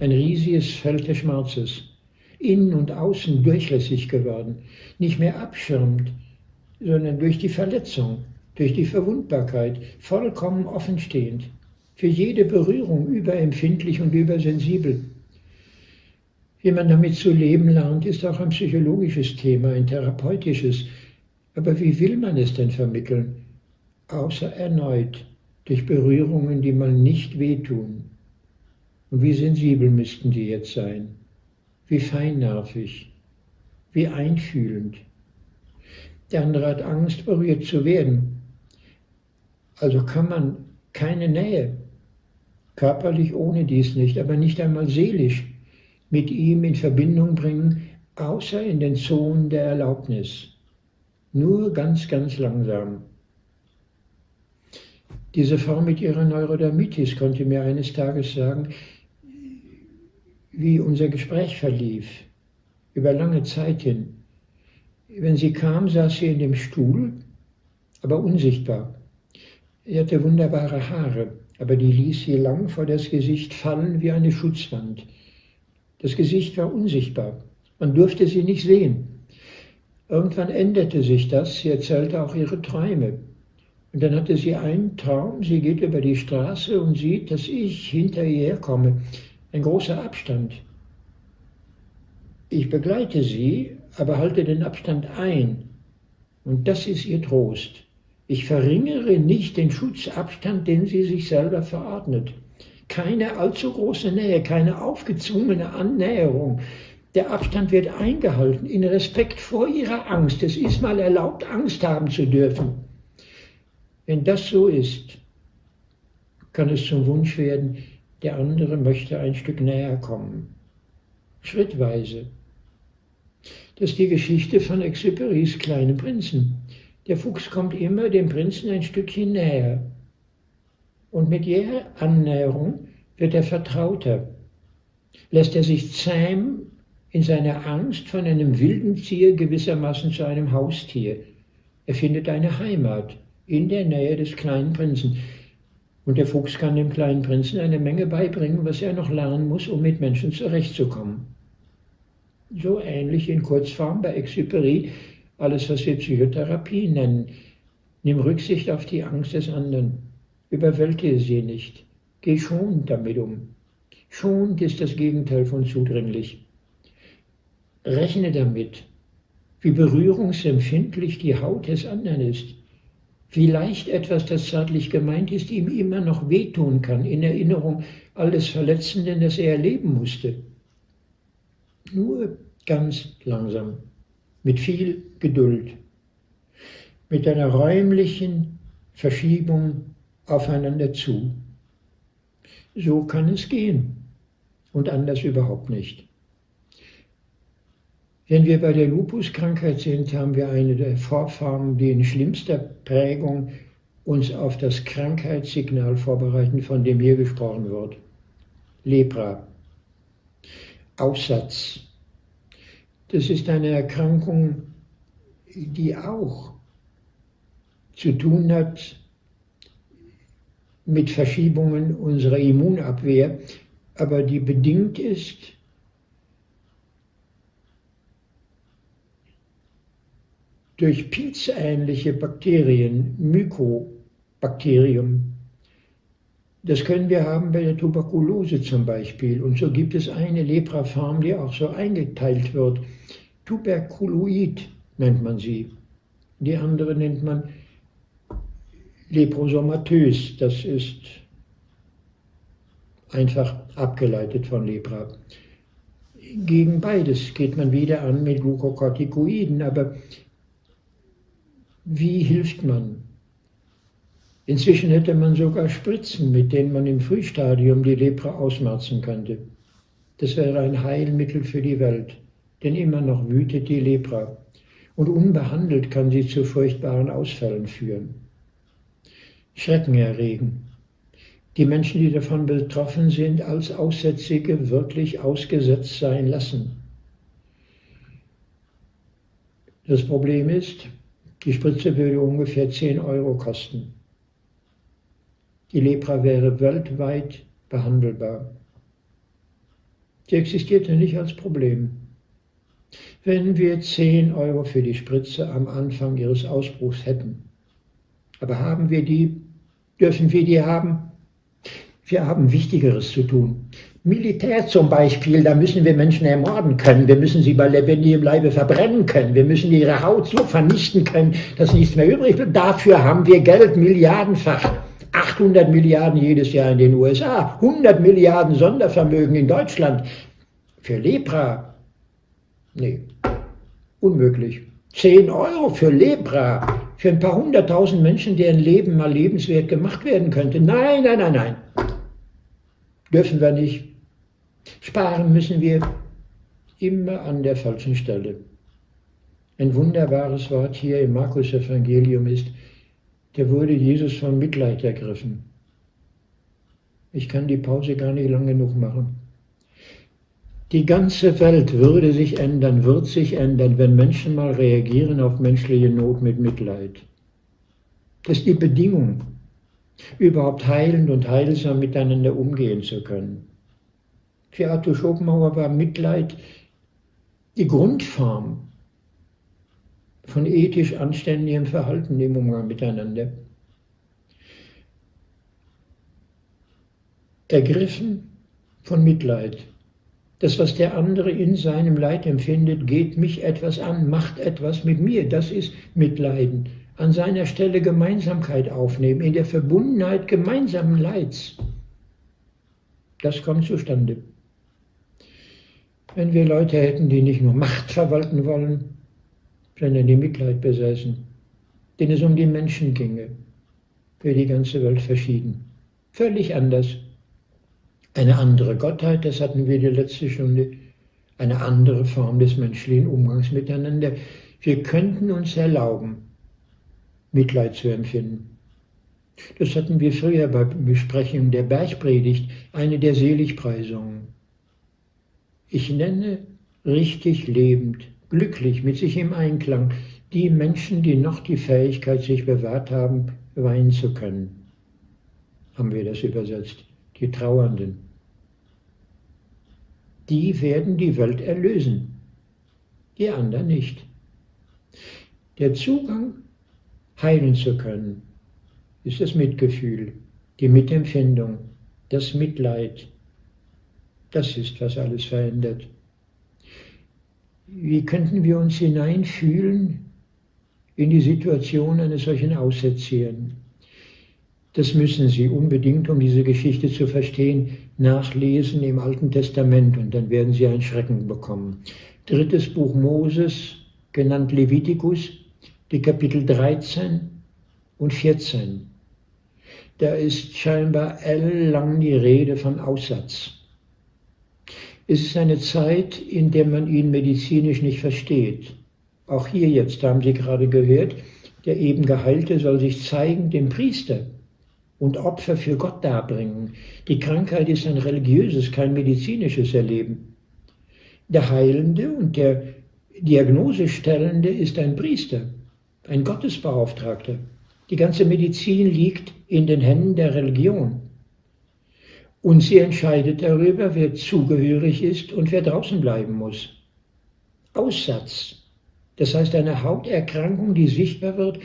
Ein riesiges Feld des Schmerzes. innen und außen durchlässig geworden, nicht mehr abschirmt, sondern durch die Verletzung, durch die Verwundbarkeit vollkommen offenstehend, für jede Berührung überempfindlich und übersensibel. Wie man damit zu leben lernt, ist auch ein psychologisches Thema, ein therapeutisches. Aber wie will man es denn vermitteln? Außer erneut durch Berührungen, die mal nicht wehtun. Und wie sensibel müssten die jetzt sein? Wie feinnervig? Wie einfühlend? Der andere hat Angst, berührt zu werden. Also kann man keine Nähe, körperlich ohne dies nicht, aber nicht einmal seelisch mit ihm in Verbindung bringen, außer in den Zonen der Erlaubnis. Nur ganz, ganz langsam. Diese Frau mit ihrer Neurodermitis konnte mir eines Tages sagen, wie unser Gespräch verlief, über lange Zeit hin. Wenn sie kam, saß sie in dem Stuhl, aber unsichtbar. Sie hatte wunderbare Haare, aber die ließ sie lang vor das Gesicht fallen wie eine Schutzwand. Das Gesicht war unsichtbar. Man durfte sie nicht sehen. Irgendwann änderte sich das. Sie erzählte auch ihre Träume. Und dann hatte sie einen Traum. Sie geht über die Straße und sieht, dass ich hinter ihr herkomme. Ein großer Abstand. Ich begleite sie, aber halte den Abstand ein. Und das ist ihr Trost. Ich verringere nicht den Schutzabstand, den sie sich selber verordnet. Keine allzu große Nähe, keine aufgezwungene Annäherung. Der Abstand wird eingehalten in Respekt vor ihrer Angst. Es ist mal erlaubt, Angst haben zu dürfen. Wenn das so ist, kann es zum Wunsch werden, der andere möchte ein Stück näher kommen. Schrittweise. Das ist die Geschichte von Exupérys kleinen Prinzen. Der Fuchs kommt immer dem Prinzen ein Stückchen näher. Und mit jeder Annäherung wird er vertrauter. Lässt er sich zähm in seiner Angst von einem wilden Tier gewissermaßen zu einem Haustier. Er findet eine Heimat in der Nähe des kleinen Prinzen. Und der Fuchs kann dem kleinen Prinzen eine Menge beibringen, was er noch lernen muss, um mit Menschen zurechtzukommen. So ähnlich in Kurzform bei Exupéry alles, was wir Psychotherapie nennen. Nimm Rücksicht auf die Angst des anderen. Überwältige sie nicht. Geh schonend damit um. Schonend ist das Gegenteil von zudringlich. Rechne damit, wie berührungsempfindlich die Haut des anderen ist. Wie leicht etwas, das zärtlich gemeint ist, ihm immer noch wehtun kann, in Erinnerung all des Verletzenden, das er erleben musste. Nur ganz langsam mit viel Geduld, mit einer räumlichen Verschiebung aufeinander zu. So kann es gehen und anders überhaupt nicht. Wenn wir bei der Lupuskrankheit sind, haben wir eine der Vorformen, die in schlimmster Prägung uns auf das Krankheitssignal vorbereiten, von dem hier gesprochen wird. Lepra. Aussatz. Das ist eine Erkrankung, die auch zu tun hat mit Verschiebungen unserer Immunabwehr, aber die bedingt ist durch pilzähnliche Bakterien, Mykobakterium. Das können wir haben bei der Tuberkulose zum Beispiel. Und so gibt es eine Lepraform, die auch so eingeteilt wird. Tuberkuloid nennt man sie. Die andere nennt man leprosomatös. Das ist einfach abgeleitet von Lepra. Gegen beides geht man wieder an mit Glukokortikoiden, aber wie hilft man? Inzwischen hätte man sogar Spritzen, mit denen man im Frühstadium die Lepra ausmerzen könnte. Das wäre ein Heilmittel für die Welt, denn immer noch wütet die Lepra und unbehandelt kann sie zu furchtbaren Ausfällen führen. Schrecken erregen. Die Menschen, die davon betroffen sind, als Aussätzige wirklich ausgesetzt sein lassen. Das Problem ist, die Spritze würde ungefähr 10 Euro kosten. Die Lepra wäre weltweit behandelbar. Sie existierte nicht als Problem. wenn wir 10 Euro für die Spritze am Anfang ihres Ausbruchs hätten. Aber haben wir die? Dürfen wir die haben? Wir haben Wichtigeres zu tun. Militär zum Beispiel, da müssen wir Menschen ermorden können. Wir müssen sie bei lebendigem Leibe verbrennen können. Wir müssen ihre Haut so vernichten können, dass nichts mehr übrig bleibt. Dafür haben wir Geld milliardenfach. 800 Milliarden jedes Jahr in den USA, 100 Milliarden Sondervermögen in Deutschland. Für Lepra? Nee, unmöglich. 10 Euro für Lepra, für ein paar hunderttausend Menschen, deren Leben mal lebenswert gemacht werden könnte. Nein, nein, nein, nein. Dürfen wir nicht. Sparen müssen wir immer an der falschen Stelle. Ein wunderbares Wort hier im Markus Evangelium ist, der wurde Jesus von Mitleid ergriffen. Ich kann die Pause gar nicht lang genug machen. Die ganze Welt würde sich ändern, wird sich ändern, wenn Menschen mal reagieren auf menschliche Not mit Mitleid. Das ist die Bedingung, überhaupt heilend und heilsam miteinander umgehen zu können. Für Arthur Schopenhauer war Mitleid die Grundform von ethisch anständigem Verhalten im Umgang miteinander. Ergriffen von Mitleid. Das, was der andere in seinem Leid empfindet, geht mich etwas an, macht etwas mit mir. Das ist Mitleiden. An seiner Stelle Gemeinsamkeit aufnehmen, in der Verbundenheit gemeinsamen Leids. Das kommt zustande. Wenn wir Leute hätten, die nicht nur Macht verwalten wollen, sondern die Mitleid besäßen, denen es um die Menschen ginge, wäre die ganze Welt verschieden. Völlig anders. Eine andere Gottheit, das hatten wir die letzte Stunde, eine andere Form des menschlichen Umgangs miteinander. Wir könnten uns erlauben, Mitleid zu empfinden. Das hatten wir früher bei Besprechung der Bergpredigt, eine der Seligpreisungen. Ich nenne richtig lebend, glücklich, mit sich im Einklang die Menschen, die noch die Fähigkeit sich bewahrt haben, weinen zu können. Haben wir das übersetzt? Die Trauernden. Die werden die Welt erlösen, die anderen nicht. Der Zugang, heilen zu können, ist das Mitgefühl, die Mitempfindung, das Mitleid, das ist, was alles verändert. Wie könnten wir uns hineinfühlen in die Situation eines solchen Aussätzigen? Das müssen Sie unbedingt, um diese Geschichte zu verstehen, nachlesen im Alten Testament und dann werden Sie einen Schrecken bekommen. Drittes Buch Moses, genannt Levitikus, die Kapitel 13 und 14. Da ist scheinbar ellenlang die Rede von Aussatz. Es ist eine Zeit, in der man ihn medizinisch nicht versteht. Auch hier jetzt haben Sie gerade gehört, der eben Geheilte soll sich zeigen dem Priester und Opfer für Gott darbringen. Die Krankheit ist ein religiöses, kein medizinisches Erleben. Der Heilende und der Diagnosestellende ist ein Priester, ein Gottesbeauftragter. Die ganze Medizin liegt in den Händen der Religion. Und sie entscheidet darüber, wer zugehörig ist und wer draußen bleiben muss. Aussatz, das heißt eine Hauterkrankung, die sichtbar wird,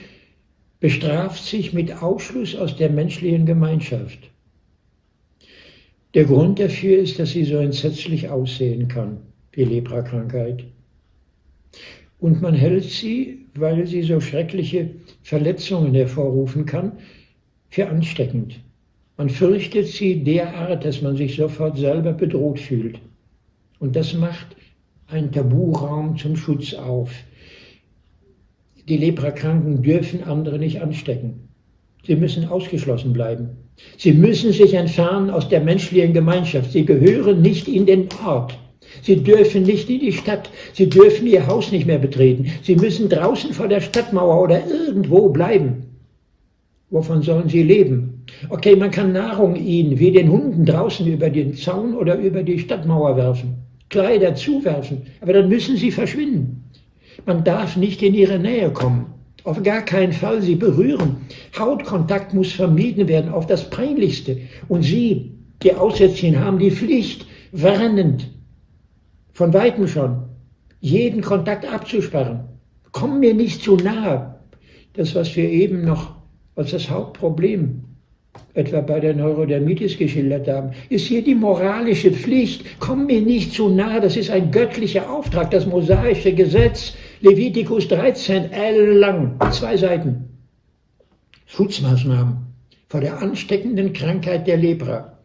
bestraft sich mit Ausschluss aus der menschlichen Gemeinschaft. Der Grund dafür ist, dass sie so entsetzlich aussehen kann, die Leprakrankheit. Und man hält sie, weil sie so schreckliche Verletzungen hervorrufen kann, für ansteckend. Man fürchtet sie derart, dass man sich sofort selber bedroht fühlt. Und das macht einen Taburaum zum Schutz auf. Die Leprakranken dürfen andere nicht anstecken. Sie müssen ausgeschlossen bleiben. Sie müssen sich entfernen aus der menschlichen Gemeinschaft. Sie gehören nicht in den Ort. Sie dürfen nicht in die Stadt. Sie dürfen ihr Haus nicht mehr betreten. Sie müssen draußen vor der Stadtmauer oder irgendwo bleiben. Wovon sollen sie leben? Okay, man kann Nahrung ihnen wie den Hunden draußen über den Zaun oder über die Stadtmauer werfen, Kleider zuwerfen, aber dann müssen sie verschwinden. Man darf nicht in ihre Nähe kommen. Auf gar keinen Fall sie berühren. Hautkontakt muss vermieden werden auf das Peinlichste. Und Sie, die Aussätzigen, haben die Pflicht, warnend, von weitem schon, jeden Kontakt abzusperren. Komm mir nicht zu nahe. Das, was wir eben noch als das Hauptproblem etwa bei der Neurodermitis geschildert haben, ist hier die moralische Pflicht. Komm mir nicht zu nahe, das ist ein göttlicher Auftrag, das mosaische Gesetz, Levitikus 13, L lang, zwei Seiten. Schutzmaßnahmen vor der ansteckenden Krankheit der Lepra.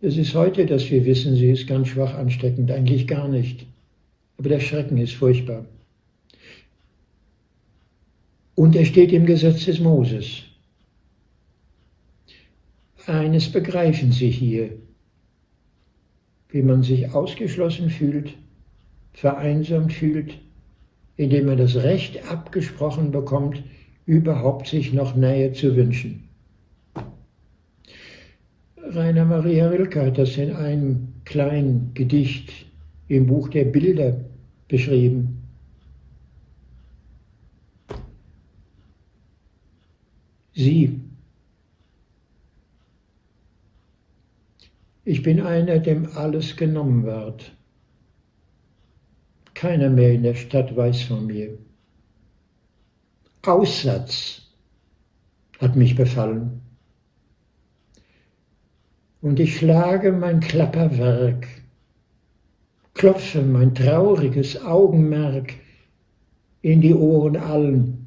Es ist heute, dass wir wissen, sie ist ganz schwach ansteckend, eigentlich gar nicht. Aber der Schrecken ist furchtbar. Und er steht im Gesetz des Moses. Eines begreifen Sie hier, wie man sich ausgeschlossen fühlt, vereinsamt fühlt, indem man das Recht abgesprochen bekommt, überhaupt sich noch Nähe zu wünschen. Rainer Maria Rilke hat das in einem kleinen Gedicht im Buch der Bilder beschrieben. Sie. Ich bin einer, dem alles genommen wird. Keiner mehr in der Stadt weiß von mir. Aussatz hat mich befallen. Und ich schlage mein Klapperwerk, klopfe mein trauriges Augenmerk in die Ohren allen,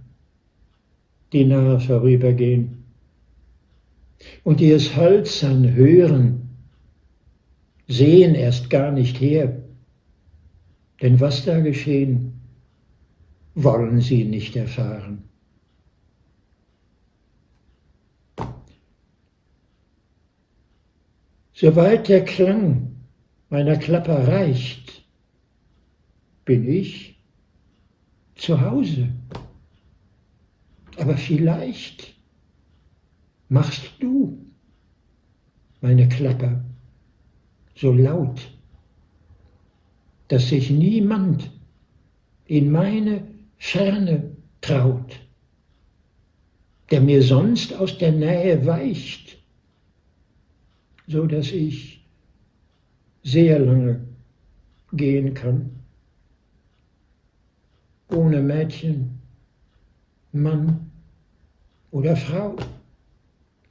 die nahe vorübergehen und die es hölzern hören, sehen erst gar nicht her. Denn was da geschehen, wollen sie nicht erfahren. Soweit der Klang meiner Klappe reicht, bin ich zu Hause. Aber vielleicht machst du meine Klappe so laut, dass sich niemand in meine Ferne traut, der mir sonst aus der Nähe weicht, so dass ich sehr lange gehen kann, ohne Mädchen, Mann oder Frau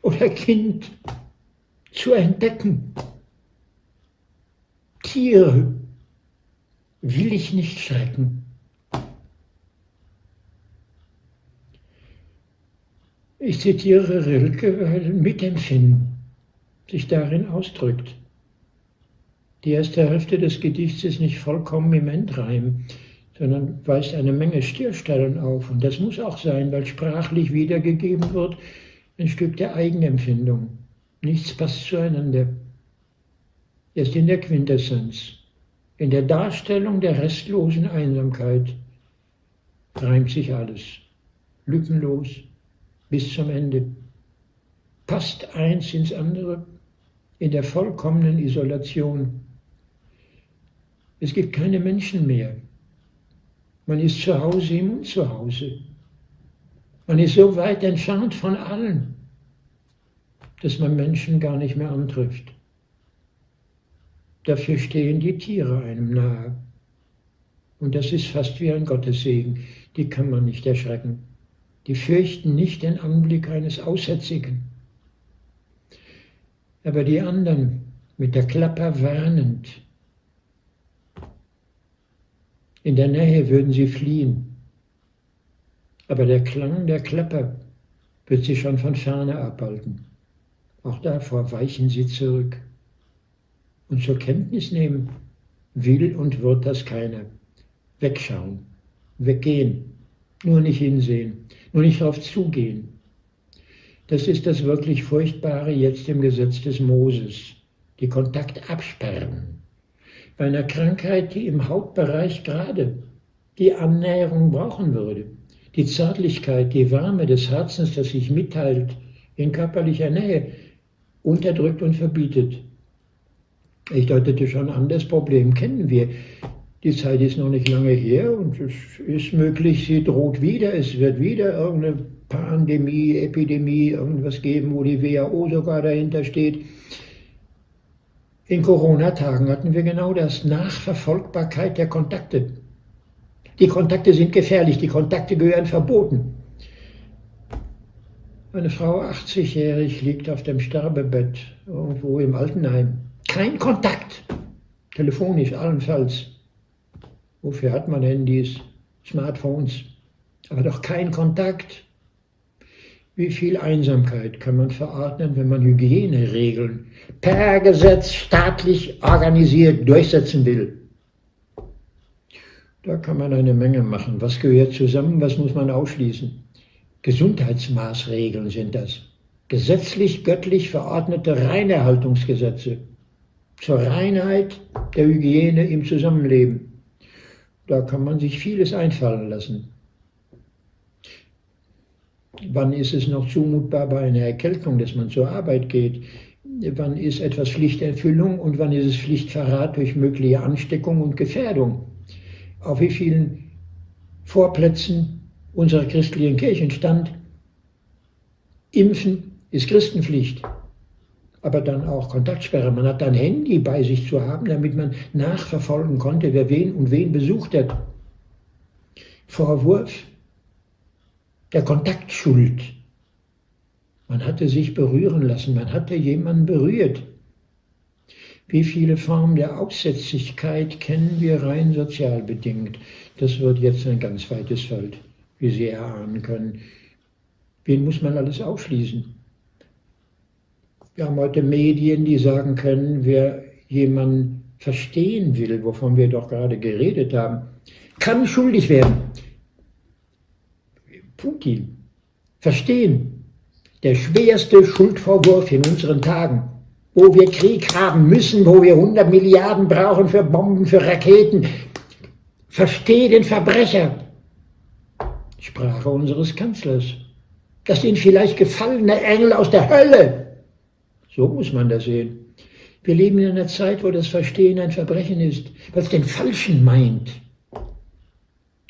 oder Kind zu entdecken. Tiere will ich nicht schrecken. Ich zitiere Rilke, weil Mitempfinden sich darin ausdrückt. Die erste Hälfte des Gedichts ist nicht vollkommen im Endreim sondern weist eine Menge Stillstellen auf. Und das muss auch sein, weil sprachlich wiedergegeben wird ein Stück der Eigenempfindung. Nichts passt zueinander. Erst in der Quintessenz, in der Darstellung der restlosen Einsamkeit reimt sich alles, lückenlos bis zum Ende. Passt eins ins andere in der vollkommenen Isolation. Es gibt keine Menschen mehr, man ist zu Hause im Unzuhause. Man ist so weit entfernt von allen, dass man Menschen gar nicht mehr antrifft. Dafür stehen die Tiere einem nahe. Und das ist fast wie ein Gottessegen. Die kann man nicht erschrecken. Die fürchten nicht den Anblick eines Aussätzigen. Aber die anderen, mit der Klapper warnend, in der Nähe würden sie fliehen. Aber der Klang der Klappe wird sie schon von ferne abhalten. Auch davor weichen sie zurück. Und zur Kenntnis nehmen will und wird das keiner. Wegschauen, weggehen, nur nicht hinsehen, nur nicht darauf zugehen. Das ist das wirklich Furchtbare jetzt im Gesetz des Moses. Die Kontakt absperren bei einer Krankheit, die im Hautbereich gerade die Annäherung brauchen würde. Die Zärtlichkeit, die Wärme des Herzens, das sich mitteilt in körperlicher Nähe, unterdrückt und verbietet. Ich deutete schon an, das Problem kennen wir. Die Zeit ist noch nicht lange her und es ist möglich, sie droht wieder. Es wird wieder irgendeine Pandemie, Epidemie, irgendwas geben, wo die WHO sogar dahinter steht. In Corona-Tagen hatten wir genau das, Nachverfolgbarkeit der Kontakte. Die Kontakte sind gefährlich, die Kontakte gehören verboten. Eine Frau, 80-jährig, liegt auf dem Sterbebett irgendwo im Altenheim. Kein Kontakt, telefonisch allenfalls. Wofür hat man Handys, Smartphones? Aber doch kein Kontakt. Wie viel Einsamkeit kann man verordnen, wenn man Hygieneregeln per Gesetz staatlich organisiert durchsetzen will? Da kann man eine Menge machen. Was gehört zusammen, was muss man ausschließen? Gesundheitsmaßregeln sind das. Gesetzlich, göttlich verordnete Reinerhaltungsgesetze zur Reinheit der Hygiene im Zusammenleben. Da kann man sich vieles einfallen lassen. Wann ist es noch zumutbar bei einer Erkältung, dass man zur Arbeit geht? Wann ist etwas Pflichterfüllung und wann ist es Pflichtverrat durch mögliche Ansteckung und Gefährdung? Auf wie vielen Vorplätzen unserer christlichen Kirchen stand, Impfen ist Christenpflicht, aber dann auch Kontaktsperre. Man hat ein Handy bei sich zu haben, damit man nachverfolgen konnte, wer wen und wen besucht hat. Vorwurf, der Kontaktschuld. Man hatte sich berühren lassen, man hatte jemanden berührt. Wie viele Formen der Aussätzlichkeit kennen wir rein sozial bedingt? Das wird jetzt ein ganz weites Feld, wie Sie erahnen können. Wen muss man alles ausschließen? Wir haben heute Medien, die sagen können, wer jemanden verstehen will, wovon wir doch gerade geredet haben, kann schuldig werden. Putin verstehen. Der schwerste Schuldvorwurf in unseren Tagen, wo wir Krieg haben müssen, wo wir 100 Milliarden brauchen für Bomben, für Raketen. Verstehe den Verbrecher. Sprache unseres Kanzlers. Das sind vielleicht gefallene Engel aus der Hölle. So muss man das sehen. Wir leben in einer Zeit, wo das Verstehen ein Verbrechen ist, was den Falschen meint.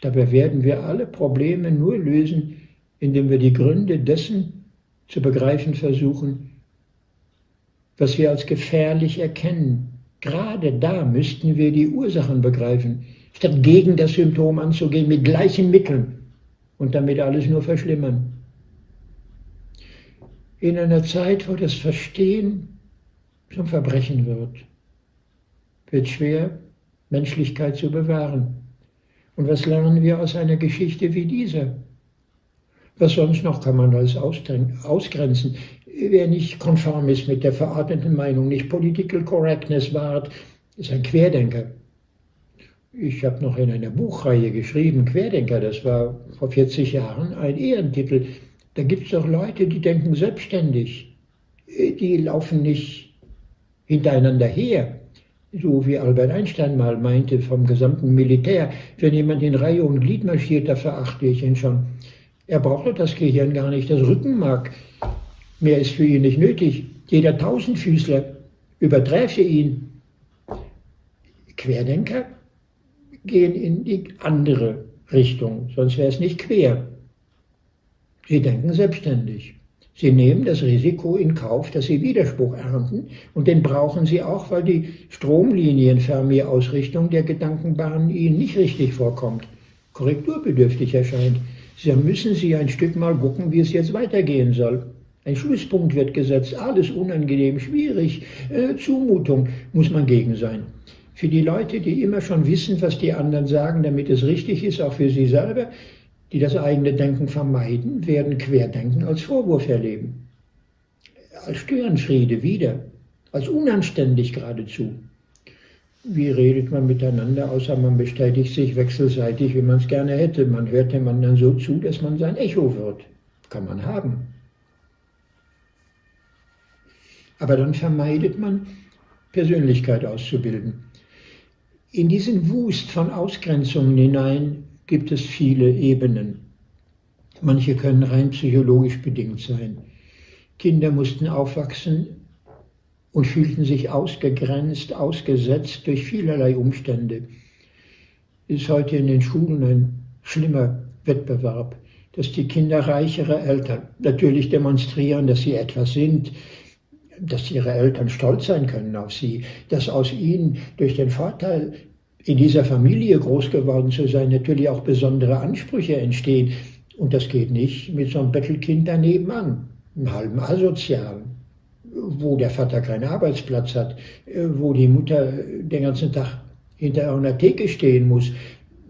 Dabei werden wir alle Probleme nur lösen, indem wir die Gründe dessen zu begreifen versuchen, was wir als gefährlich erkennen. Gerade da müssten wir die Ursachen begreifen, statt gegen das Symptom anzugehen mit gleichen Mitteln und damit alles nur verschlimmern. In einer Zeit, wo das Verstehen zum Verbrechen wird, wird schwer, Menschlichkeit zu bewahren. Und was lernen wir aus einer Geschichte wie dieser? Was sonst noch kann man als ausgrenzen? Wer nicht konform ist mit der verordneten Meinung, nicht Political Correctness wahrt, ist ein Querdenker. Ich habe noch in einer Buchreihe geschrieben, Querdenker, das war vor 40 Jahren ein Ehrentitel. Da gibt es doch Leute, die denken selbstständig. Die laufen nicht hintereinander her so wie Albert Einstein mal meinte vom gesamten Militär, wenn jemand in Reihe und Glied marschiert, da verachte ich ihn schon. Er braucht das Gehirn gar nicht, das Rückenmark. Mehr ist für ihn nicht nötig. Jeder Tausendfüßler überträfe ihn. Querdenker gehen in die andere Richtung, sonst wäre es nicht quer. Sie denken selbstständig. Sie nehmen das Risiko in Kauf, dass Sie Widerspruch ernten und den brauchen Sie auch, weil die Stromlinienfermi-Ausrichtung der Gedankenbahn Ihnen nicht richtig vorkommt, korrekturbedürftig erscheint. Sie müssen Sie ein Stück mal gucken, wie es jetzt weitergehen soll. Ein Schlusspunkt wird gesetzt, alles unangenehm, schwierig, äh, Zumutung, muss man gegen sein. Für die Leute, die immer schon wissen, was die anderen sagen, damit es richtig ist, auch für sie selber, die das eigene Denken vermeiden, werden Querdenken als Vorwurf erleben. Als Störenfriede wieder, als unanständig geradezu. Wie redet man miteinander, außer man bestätigt sich wechselseitig, wie man es gerne hätte. Man hört dem anderen so zu, dass man sein Echo wird. Kann man haben. Aber dann vermeidet man, Persönlichkeit auszubilden. In diesen Wust von Ausgrenzungen hinein gibt es viele Ebenen. Manche können rein psychologisch bedingt sein. Kinder mussten aufwachsen und fühlten sich ausgegrenzt, ausgesetzt durch vielerlei Umstände. Ist heute in den Schulen ein schlimmer Wettbewerb, dass die Kinder reichere Eltern natürlich demonstrieren, dass sie etwas sind, dass ihre Eltern stolz sein können auf sie, dass aus ihnen durch den Vorteil in dieser Familie groß geworden zu sein natürlich auch besondere Ansprüche entstehen. Und das geht nicht mit so einem Bettelkind daneben an, einem halben Asozialen, wo der Vater keinen Arbeitsplatz hat, wo die Mutter den ganzen Tag hinter einer Theke stehen muss.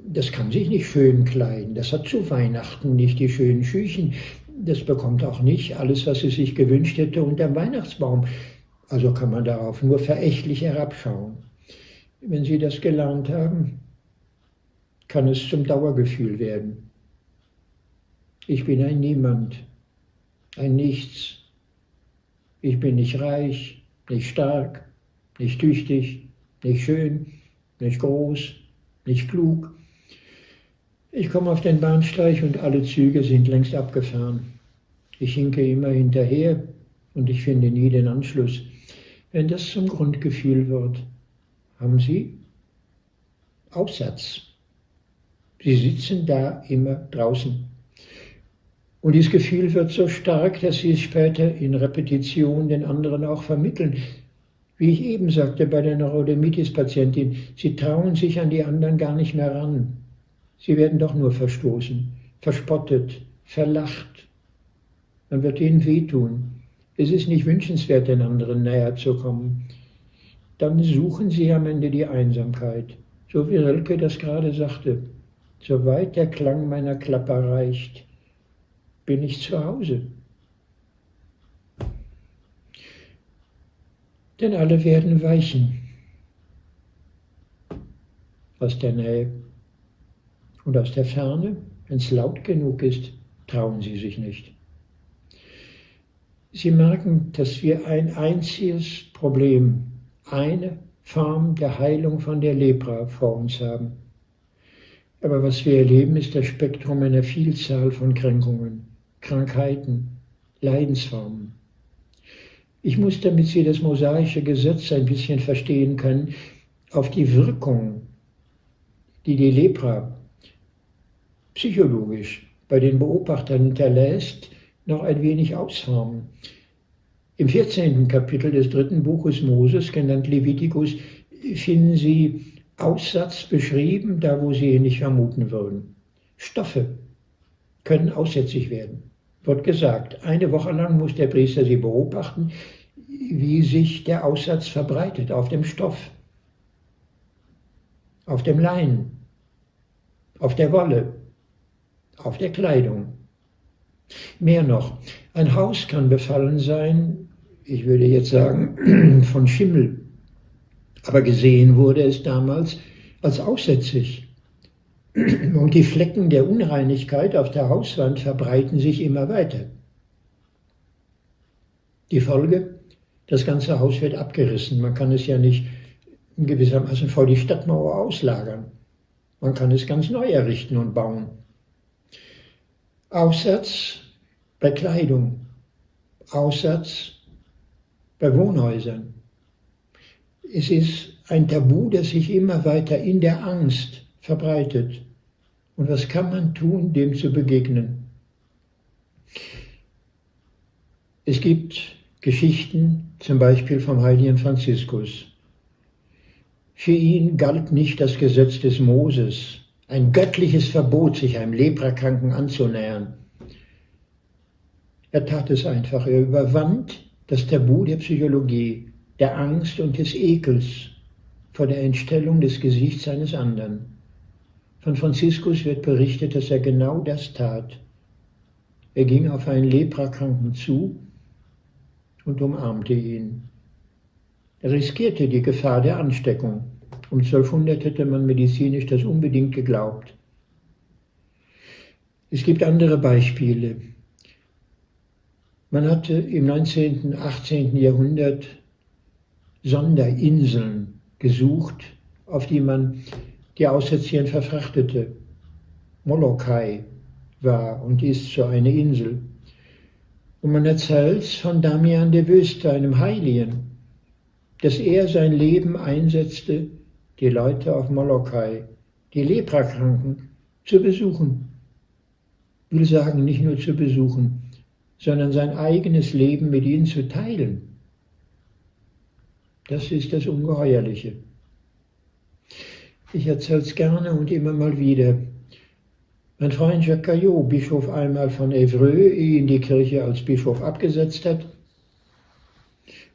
Das kann sich nicht schön kleiden. Das hat zu Weihnachten nicht die schönen Schüchen. Das bekommt auch nicht alles, was sie sich gewünscht hätte, unter dem Weihnachtsbaum. Also kann man darauf nur verächtlich herabschauen. Wenn Sie das gelernt haben, kann es zum Dauergefühl werden. Ich bin ein Niemand, ein Nichts. Ich bin nicht reich, nicht stark, nicht tüchtig, nicht schön, nicht groß, nicht klug. Ich komme auf den Bahnsteig und alle Züge sind längst abgefahren. Ich hinke immer hinterher und ich finde nie den Anschluss. Wenn das zum Grundgefühl wird, haben Sie Aufsatz. Sie sitzen da immer draußen. Und dieses Gefühl wird so stark, dass Sie es später in Repetition den anderen auch vermitteln. Wie ich eben sagte bei der Neurodermitis-Patientin, Sie trauen sich an die anderen gar nicht mehr ran. Sie werden doch nur verstoßen, verspottet, verlacht. Man wird ihnen wehtun. Es ist nicht wünschenswert, den anderen näher zu kommen. Dann suchen sie am Ende die Einsamkeit. So wie Rilke das gerade sagte. Soweit der Klang meiner Klappe reicht, bin ich zu Hause. Denn alle werden weichen aus der Nähe und aus der Ferne, wenn es laut genug ist, trauen sie sich nicht. Sie merken, dass wir ein einziges Problem, eine Form der Heilung von der Lepra vor uns haben. Aber was wir erleben, ist das Spektrum einer Vielzahl von Kränkungen, Krankheiten, Leidensformen. Ich muss, damit Sie das mosaische Gesetz ein bisschen verstehen können, auf die Wirkung, die die Lepra psychologisch bei den Beobachtern hinterlässt, noch ein wenig ausformen. Im 14. Kapitel des dritten Buches Moses, genannt Levitikus, finden Sie Aussatz beschrieben, da wo Sie ihn nicht vermuten würden. Stoffe können aussätzlich werden. Wird gesagt, eine Woche lang muss der Priester sie beobachten, wie sich der Aussatz verbreitet auf dem Stoff, auf dem Lein, auf der Wolle, auf der Kleidung. Mehr noch, ein Haus kann befallen sein, ich würde jetzt sagen, (clears throat) von Schimmel. Aber gesehen wurde es damals als aussätzlich. (clears throat) Und die Flecken der Unreinigkeit auf der Hauswand verbreiten sich immer weiter. Die Folge, das ganze Haus wird abgerissen. Man kann es ja nicht gewissermaßen vor die Stadtmauer auslagern. Man kann es ganz neu errichten und bauen. Aussatz bei Kleidung, Aussatz bei Wohnhäusern. Es ist ein Tabu, das sich immer weiter in der Angst verbreitet. Und was kann man tun, dem zu begegnen? Es gibt Geschichten, zum Beispiel vom heiligen Franziskus. Für ihn galt nicht das Gesetz des Moses, ein göttliches Verbot, sich einem Leprakranken anzunähern. Er tat es einfach. Er überwand das Tabu der Psychologie, der Angst und des Ekels vor der Entstellung des Gesichts eines anderen. Von Franziskus wird berichtet, dass er genau das tat. Er ging auf einen Leprakranken zu und umarmte ihn. Er riskierte die Gefahr der Ansteckung. Um 1200 hätte man medizinisch das unbedingt geglaubt. Es gibt andere Beispiele. Man hatte im 19., 18. Jahrhundert Sonderinseln gesucht, auf die man die Aussätzigen verfrachtete. Molokai war und ist so eine Insel. Und man erzählt von Damian de Wüste, einem Heiligen, dass er sein Leben einsetzte, die Leute auf Molokai, die Leprakranken, zu besuchen. Ich will sagen, nicht nur zu besuchen, sondern sein eigenes Leben mit ihnen zu teilen. Das ist das Ungeheuerliche. Ich erzähle es gerne und immer mal wieder. Mein Freund Jacques Caillot, Bischof einmal von Evreux, in die Kirche als Bischof abgesetzt hat,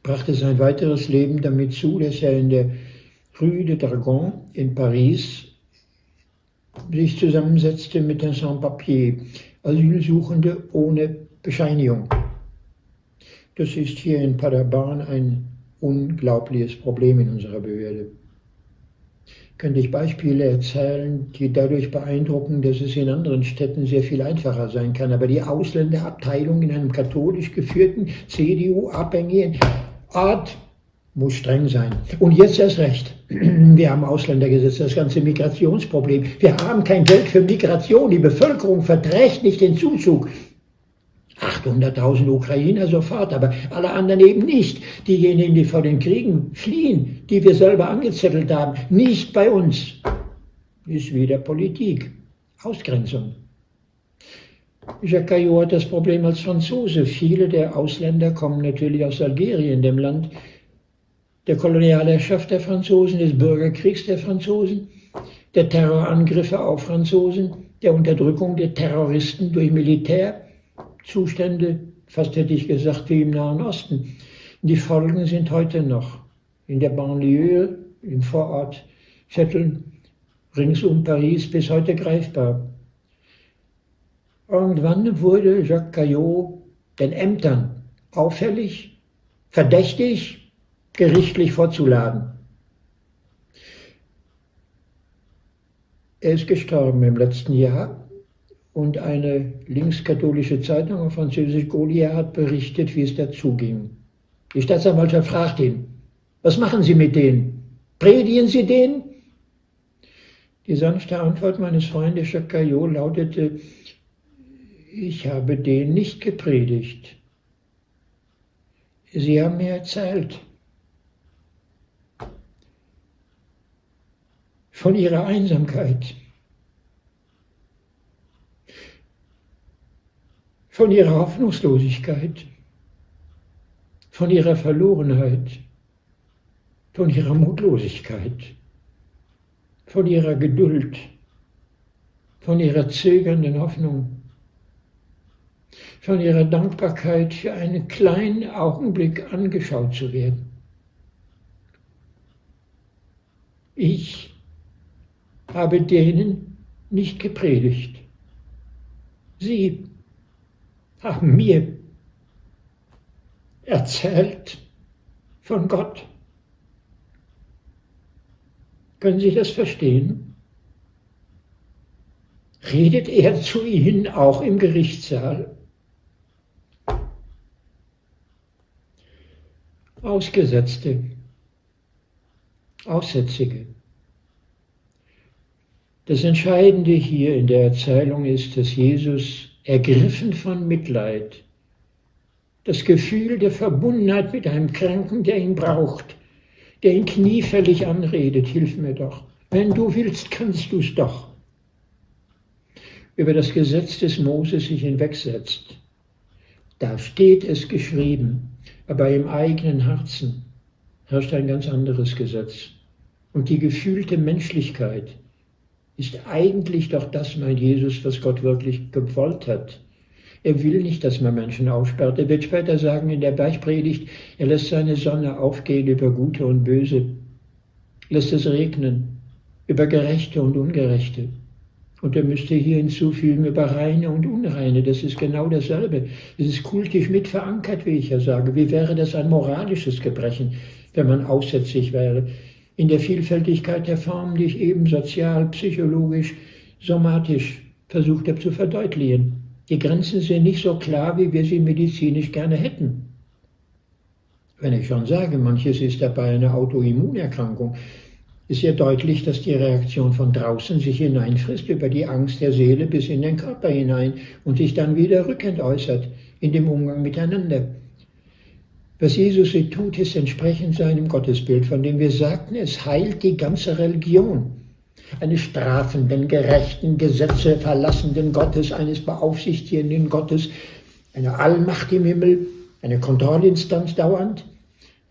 brachte sein weiteres Leben damit zu, dass er in der Rue de Dragon in Paris sich zusammensetzte mit den Sans-Papiers, Asylsuchende ohne Bescheinigung. Das ist hier in Paderborn ein unglaubliches Problem in unserer Behörde. Könnte ich Beispiele erzählen, die dadurch beeindrucken, dass es in anderen Städten sehr viel einfacher sein kann. Aber die Ausländerabteilung in einem katholisch geführten, CDU-abhängigen Ort muss streng sein. Und jetzt erst recht. (clears throat) Wir haben Ausländergesetz, das ganze Migrationsproblem. Wir haben kein Geld für Migration. Die Bevölkerung verträgt nicht den Zuzug. 800.000 Ukrainer sofort, aber alle anderen eben nicht. Diejenigen, die vor den Kriegen fliehen, die wir selber angezettelt haben, nicht bei uns. Ist wieder Politik. Ausgrenzung. Jacques Caillot hat das Problem als Franzose. Viele der Ausländer kommen natürlich aus Algerien, dem Land der Kolonialherrschaft der Franzosen, des Bürgerkriegs der Franzosen, der Terrorangriffe auf Franzosen, der Unterdrückung der Terroristen durch Militärzustände, fast hätte ich gesagt wie im Nahen Osten. Die Folgen sind heute noch in der Banlieue, im Vorort Vierteln, rings um Paris bis heute greifbar. Irgendwann wurde Jacques Caillot den Ämtern auffällig, verdächtig, gerichtlich vorzuladen. Er ist gestorben im letzten Jahr und eine linkskatholische Zeitung auf Französisch Gaulier hat berichtet, wie es dazuging. Die Staatsanwaltschaft fragt ihn, was machen Sie mit denen? Predigen Sie denen? Die sanfte Antwort meines Freundes Jacques lautete, ich habe denen nicht gepredigt. Sie haben mir erzählt, von ihrer Einsamkeit, von ihrer Hoffnungslosigkeit, von ihrer Verlorenheit, von ihrer Mutlosigkeit, von ihrer Geduld, von ihrer zögernden Hoffnung, von ihrer Dankbarkeit für einen kleinen Augenblick angeschaut zu werden. Ich habe denen nicht gepredigt. Sie haben mir erzählt von Gott. Können Sie das verstehen? Redet er zu Ihnen auch im Gerichtssaal? Ausgesetzte, Aussätzige. Das Entscheidende hier in der Erzählung ist, dass Jesus, ergriffen von Mitleid, das Gefühl der Verbundenheit mit einem Kranken, der ihn braucht, der ihn kniefällig anredet, hilf mir doch. Wenn du willst, kannst du es doch. Über das Gesetz des Moses sich hinwegsetzt. Da steht es geschrieben, aber im eigenen Herzen herrscht ein ganz anderes Gesetz. Und die gefühlte Menschlichkeit, ist eigentlich doch das, mein Jesus, was Gott wirklich gewollt hat. Er will nicht, dass man Menschen aussperrt. Er wird später sagen in der Bergpredigt, er lässt seine Sonne aufgehen über Gute und Böse, lässt es regnen über Gerechte und Ungerechte. Und er müsste hier hinzufügen über Reine und Unreine. Das ist genau dasselbe. Es ist kultisch mit verankert, wie ich ja sage. Wie wäre das ein moralisches Gebrechen, wenn man aussätzlich wäre? In der Vielfältigkeit der Formen, die ich eben sozial, psychologisch, somatisch versucht habe zu verdeutlichen. Die Grenzen sind nicht so klar, wie wir sie medizinisch gerne hätten. Wenn ich schon sage, manches ist dabei eine Autoimmunerkrankung, ist ja deutlich, dass die Reaktion von draußen sich hineinfrisst über die Angst der Seele bis in den Körper hinein und sich dann wieder rückend äußert in dem Umgang miteinander. Was Jesus hier tut, ist entsprechend seinem Gottesbild, von dem wir sagten, es heilt die ganze Religion. Eines strafenden, gerechten, Gesetze verlassenden Gottes, eines beaufsichtigenden Gottes, eine Allmacht im Himmel, eine Kontrollinstanz dauernd,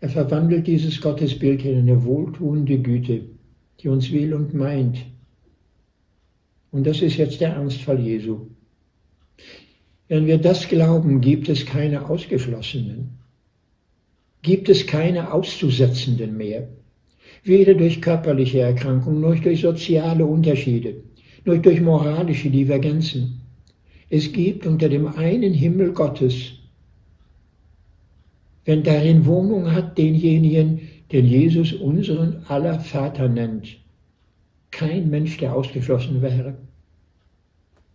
Er verwandelt dieses Gottesbild in eine wohltuende Güte, die uns will und meint. Und das ist jetzt der Ernstfall Jesu. Wenn wir das glauben, gibt es keine Ausgeschlossenen, gibt es keine Auszusetzenden mehr, weder durch körperliche Erkrankungen noch durch soziale Unterschiede, noch durch moralische Divergenzen. Es gibt unter dem einen Himmel Gottes, wenn darin Wohnung hat, denjenigen, den Jesus unseren aller Vater nennt, kein Mensch, der ausgeschlossen wäre.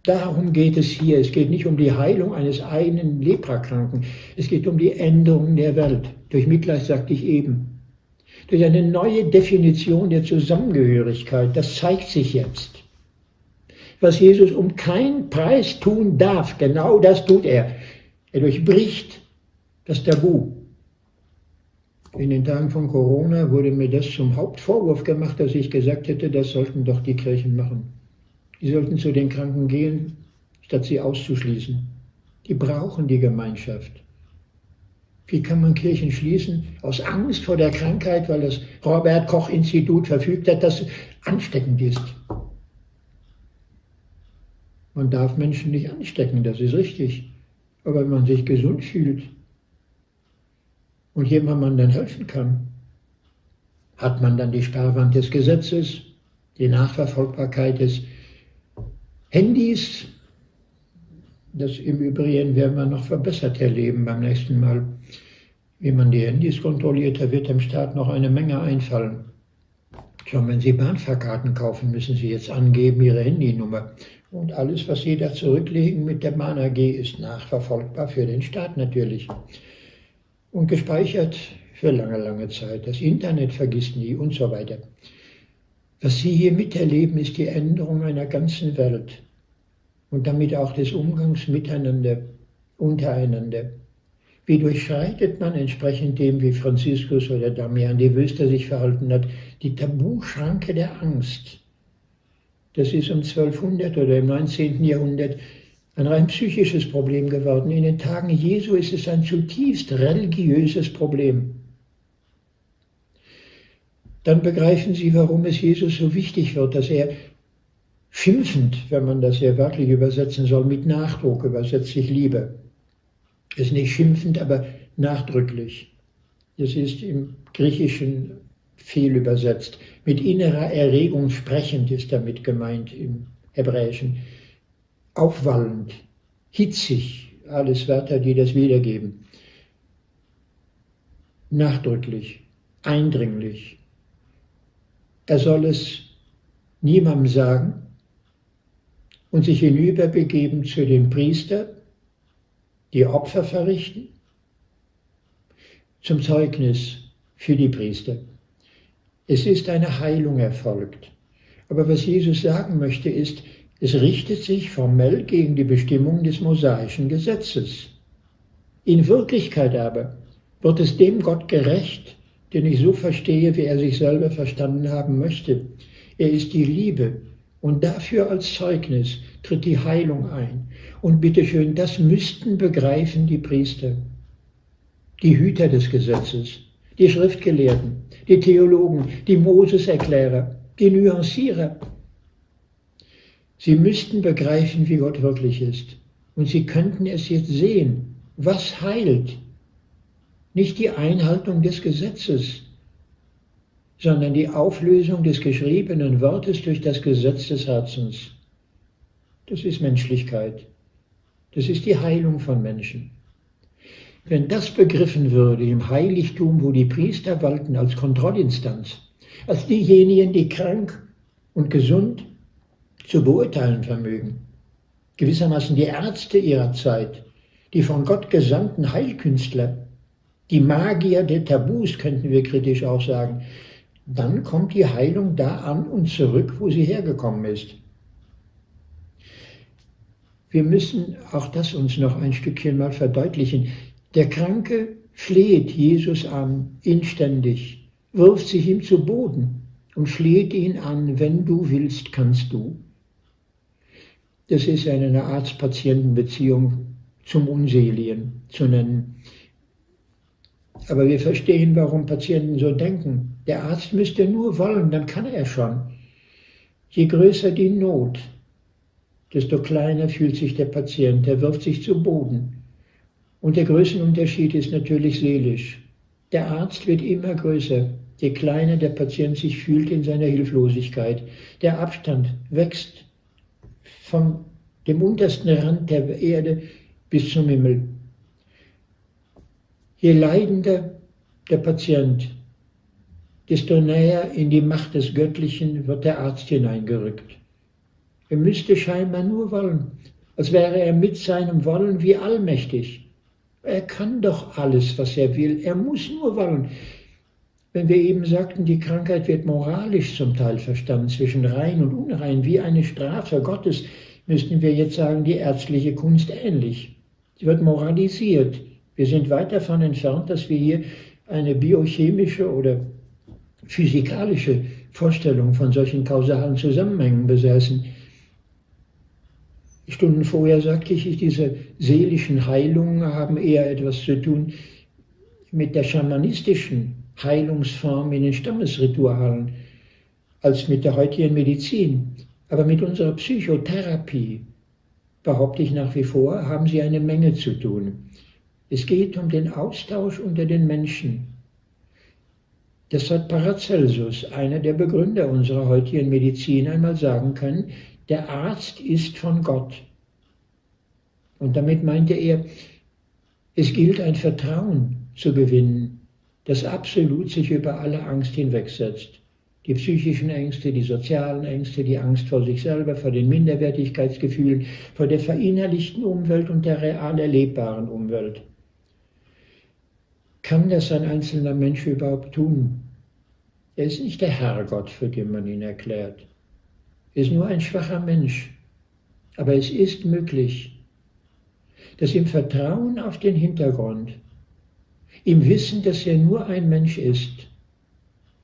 Darum geht es hier. Es geht nicht um die Heilung eines einen Leprakranken. Es geht um die Änderung der Welt. Durch Mitleid sagte ich eben. Durch eine neue Definition der Zusammengehörigkeit. Das zeigt sich jetzt. Was Jesus um keinen Preis tun darf, genau das tut er. Er durchbricht das Tabu. In den Tagen von Corona wurde mir das zum Hauptvorwurf gemacht, dass ich gesagt hätte, das sollten doch die Kirchen machen. Die sollten zu den Kranken gehen, statt sie auszuschließen. Die brauchen die Gemeinschaft. Wie kann man Kirchen schließen? Aus Angst vor der Krankheit, weil das Robert Koch Institut verfügt hat, dass es ansteckend ist. Man darf Menschen nicht anstecken, das ist richtig. Aber wenn man sich gesund fühlt und jemandem dann helfen kann, hat man dann die Sperrwand des Gesetzes, die Nachverfolgbarkeit des Handys, das im Übrigen werden wir noch verbessert erleben beim nächsten Mal. Wie man die Handys kontrolliert, da wird dem Staat noch eine Menge einfallen. Schon wenn Sie Bahnfahrkarten kaufen, müssen Sie jetzt angeben Ihre Handynummer. Und alles, was Sie da zurücklegen mit der Bahn AG, ist nachverfolgbar für den Staat natürlich. Und gespeichert für lange, lange Zeit. Das Internet vergisst nie und so weiter. Was Sie hier miterleben, ist die Änderung einer ganzen Welt und damit auch des Umgangs miteinander, untereinander. Wie durchschreitet man entsprechend dem, wie Franziskus oder Damian de Wüster sich verhalten hat, die Tabuschranke der Angst? Das ist um 1200 oder im 19. Jahrhundert ein rein psychisches Problem geworden. In den Tagen Jesu ist es ein zutiefst religiöses Problem dann begreifen Sie, warum es Jesus so wichtig wird, dass er schimpfend, wenn man das ja wörtlich übersetzen soll, mit Nachdruck übersetzt sich Liebe. Ist nicht schimpfend, aber nachdrücklich. Es ist im Griechischen viel übersetzt. Mit innerer Erregung sprechend ist damit gemeint im Hebräischen. Aufwallend, hitzig, alles Wörter, die das wiedergeben. Nachdrücklich, eindringlich, er soll es niemandem sagen und sich hinüberbegeben zu den Priestern, die Opfer verrichten, zum Zeugnis für die Priester. Es ist eine Heilung erfolgt. Aber was Jesus sagen möchte, ist, es richtet sich formell gegen die Bestimmung des mosaischen Gesetzes. In Wirklichkeit aber wird es dem Gott gerecht, den ich so verstehe, wie er sich selber verstanden haben möchte. Er ist die Liebe und dafür als Zeugnis tritt die Heilung ein. Und bitteschön, das müssten begreifen die Priester, die Hüter des Gesetzes, die Schriftgelehrten, die Theologen, die Moseserklärer, die Nuancierer. Sie müssten begreifen, wie Gott wirklich ist. Und sie könnten es jetzt sehen. Was heilt? Nicht die Einhaltung des Gesetzes, sondern die Auflösung des geschriebenen Wortes durch das Gesetz des Herzens. Das ist Menschlichkeit. Das ist die Heilung von Menschen. Wenn das begriffen würde im Heiligtum, wo die Priester walten als Kontrollinstanz, als diejenigen, die krank und gesund zu beurteilen vermögen, gewissermaßen die Ärzte ihrer Zeit, die von Gott gesandten Heilkünstler, die Magier der Tabus, könnten wir kritisch auch sagen, dann kommt die Heilung da an und zurück, wo sie hergekommen ist. Wir müssen auch das uns noch ein Stückchen mal verdeutlichen. Der Kranke fleht Jesus an, inständig, wirft sich ihm zu Boden und fleht ihn an, wenn du willst, kannst du. Das ist eine Arzt-Patienten-Beziehung zum Unseligen zu nennen. Aber wir verstehen, warum Patienten so denken. Der Arzt müsste nur wollen, dann kann er schon. Je größer die Not, desto kleiner fühlt sich der Patient, er wirft sich zu Boden. Und der Größenunterschied ist natürlich seelisch. Der Arzt wird immer größer, je kleiner der Patient sich fühlt in seiner Hilflosigkeit. Der Abstand wächst von dem untersten Rand der Erde bis zum Himmel. Je leidender der Patient, desto näher in die Macht des Göttlichen wird der Arzt hineingerückt. Er müsste scheinbar nur wollen, als wäre er mit seinem Wollen wie allmächtig. Er kann doch alles, was er will. Er muss nur wollen. Wenn wir eben sagten, die Krankheit wird moralisch zum Teil verstanden, zwischen rein und unrein, wie eine Strafe Gottes, müssten wir jetzt sagen, die ärztliche Kunst ähnlich. Sie wird moralisiert. Wir sind weit davon entfernt, dass wir hier eine biochemische oder physikalische Vorstellung von solchen kausalen Zusammenhängen besäßen. Stunden vorher sagte ich, diese seelischen Heilungen haben eher etwas zu tun mit der schamanistischen Heilungsform in den Stammesritualen als mit der heutigen Medizin. Aber mit unserer Psychotherapie, behaupte ich nach wie vor, haben sie eine Menge zu tun. Es geht um den Austausch unter den Menschen. Das hat Paracelsus, einer der Begründer unserer heutigen Medizin, einmal sagen können, der Arzt ist von Gott. Und damit meinte er, es gilt ein Vertrauen zu gewinnen, das absolut sich über alle Angst hinwegsetzt. Die psychischen Ängste, die sozialen Ängste, die Angst vor sich selber, vor den Minderwertigkeitsgefühlen, vor der verinnerlichten Umwelt und der real erlebbaren Umwelt. Kann das ein einzelner Mensch überhaupt tun? Er ist nicht der Herrgott, für den man ihn erklärt ist nur ein schwacher Mensch. Aber es ist möglich, dass im Vertrauen auf den Hintergrund, im Wissen, dass er nur ein Mensch ist,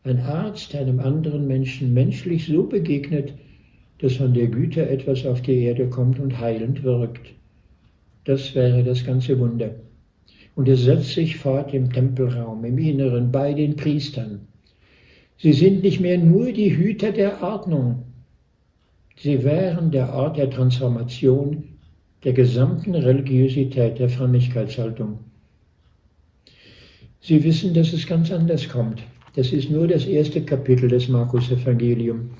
ein Arzt einem anderen Menschen menschlich so begegnet, dass von der Güte etwas auf die Erde kommt und heilend wirkt. Das wäre das ganze Wunder. Und es setzt sich fort im Tempelraum, im Inneren, bei den Priestern. Sie sind nicht mehr nur die Hüter der Ordnung, Sie wären der Ort der Transformation der gesamten Religiosität der Frömmigkeitshaltung. Sie wissen, dass es ganz anders kommt. Das ist nur das erste Kapitel des Markus-Evangelium.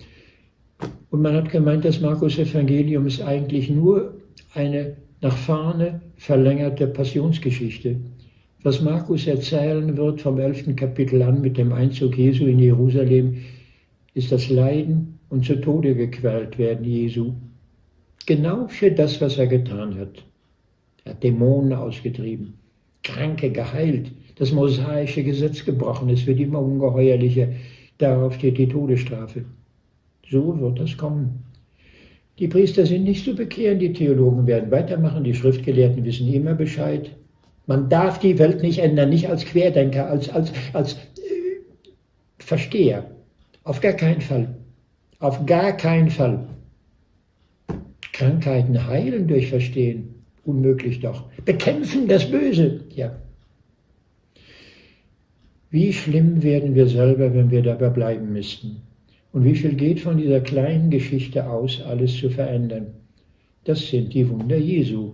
Und man hat gemeint, das Markus-Evangelium ist eigentlich nur eine nach vorne verlängerte Passionsgeschichte. Was Markus erzählen wird vom elften Kapitel an mit dem Einzug Jesu in Jerusalem, ist das Leiden und zu Tode gequält werden Jesu. Genau für das, was er getan hat. Er hat Dämonen ausgetrieben, Kranke geheilt, das mosaische Gesetz gebrochen, es wird immer ungeheuerlicher, darauf steht die Todesstrafe. So wird das kommen. Die Priester sind nicht zu bekehren, die Theologen werden weitermachen, die Schriftgelehrten wissen immer Bescheid. Man darf die Welt nicht ändern, nicht als Querdenker, als, als, als äh, Versteher. Auf gar keinen Fall. Auf gar keinen Fall. Krankheiten heilen durch Verstehen. Unmöglich doch. Bekämpfen das Böse. Ja. Wie schlimm werden wir selber, wenn wir dabei bleiben müssten? Und wie viel geht von dieser kleinen Geschichte aus, alles zu verändern? Das sind die Wunder Jesu.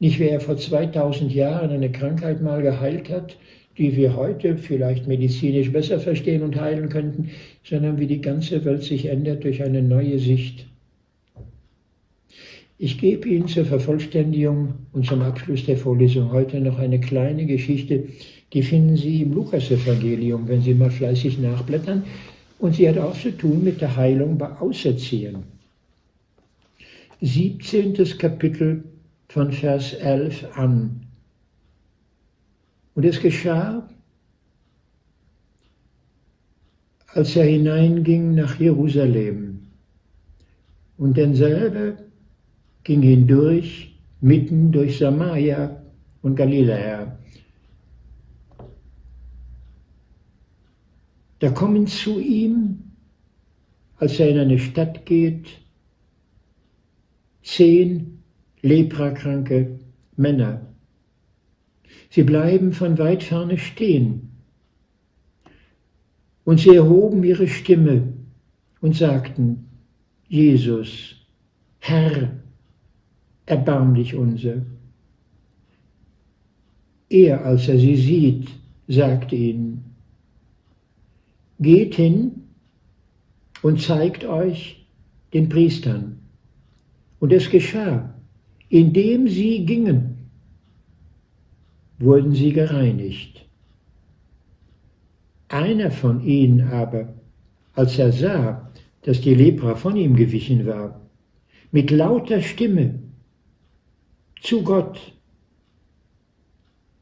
Nicht wer vor 2000 Jahren eine Krankheit mal geheilt hat, die wir heute vielleicht medizinisch besser verstehen und heilen könnten, sondern wie die ganze Welt sich ändert durch eine neue Sicht. Ich gebe Ihnen zur Vervollständigung und zum Abschluss der Vorlesung heute noch eine kleine Geschichte, die finden Sie im Lukasevangelium, wenn Sie mal fleißig nachblättern. Und sie hat auch zu tun mit der Heilung bei Auserziehern. 17. Kapitel von Vers 11 an. Und es geschah, als er hineinging nach Jerusalem. Und denselbe ging hindurch, mitten durch Samaria und Galiläa. Da kommen zu ihm, als er in eine Stadt geht, zehn leprakranke Männer Sie bleiben von weit ferne stehen. Und sie erhoben ihre Stimme und sagten, Jesus, Herr, erbarm dich unser. Er, als er sie sieht, sagte ihnen, geht hin und zeigt euch den Priestern. Und es geschah, indem sie gingen, wurden sie gereinigt. Einer von ihnen aber, als er sah, dass die Lepra von ihm gewichen war, mit lauter Stimme zu Gott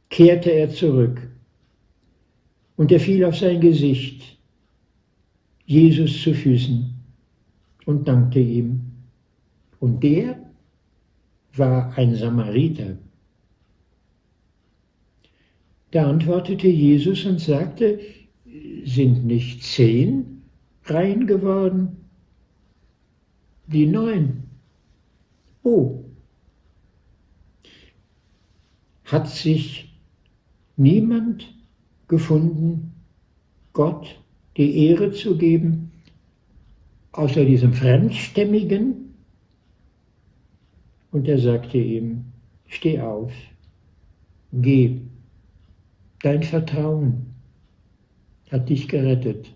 kehrte er zurück und er fiel auf sein Gesicht, Jesus zu Füßen und dankte ihm. Und der war ein Samariter. Da antwortete Jesus und sagte, sind nicht zehn rein geworden? Die neun. Oh, hat sich niemand gefunden, Gott die Ehre zu geben, außer diesem Fremdstämmigen? Und er sagte ihm, steh auf, geh, dein Vertrauen hat dich gerettet.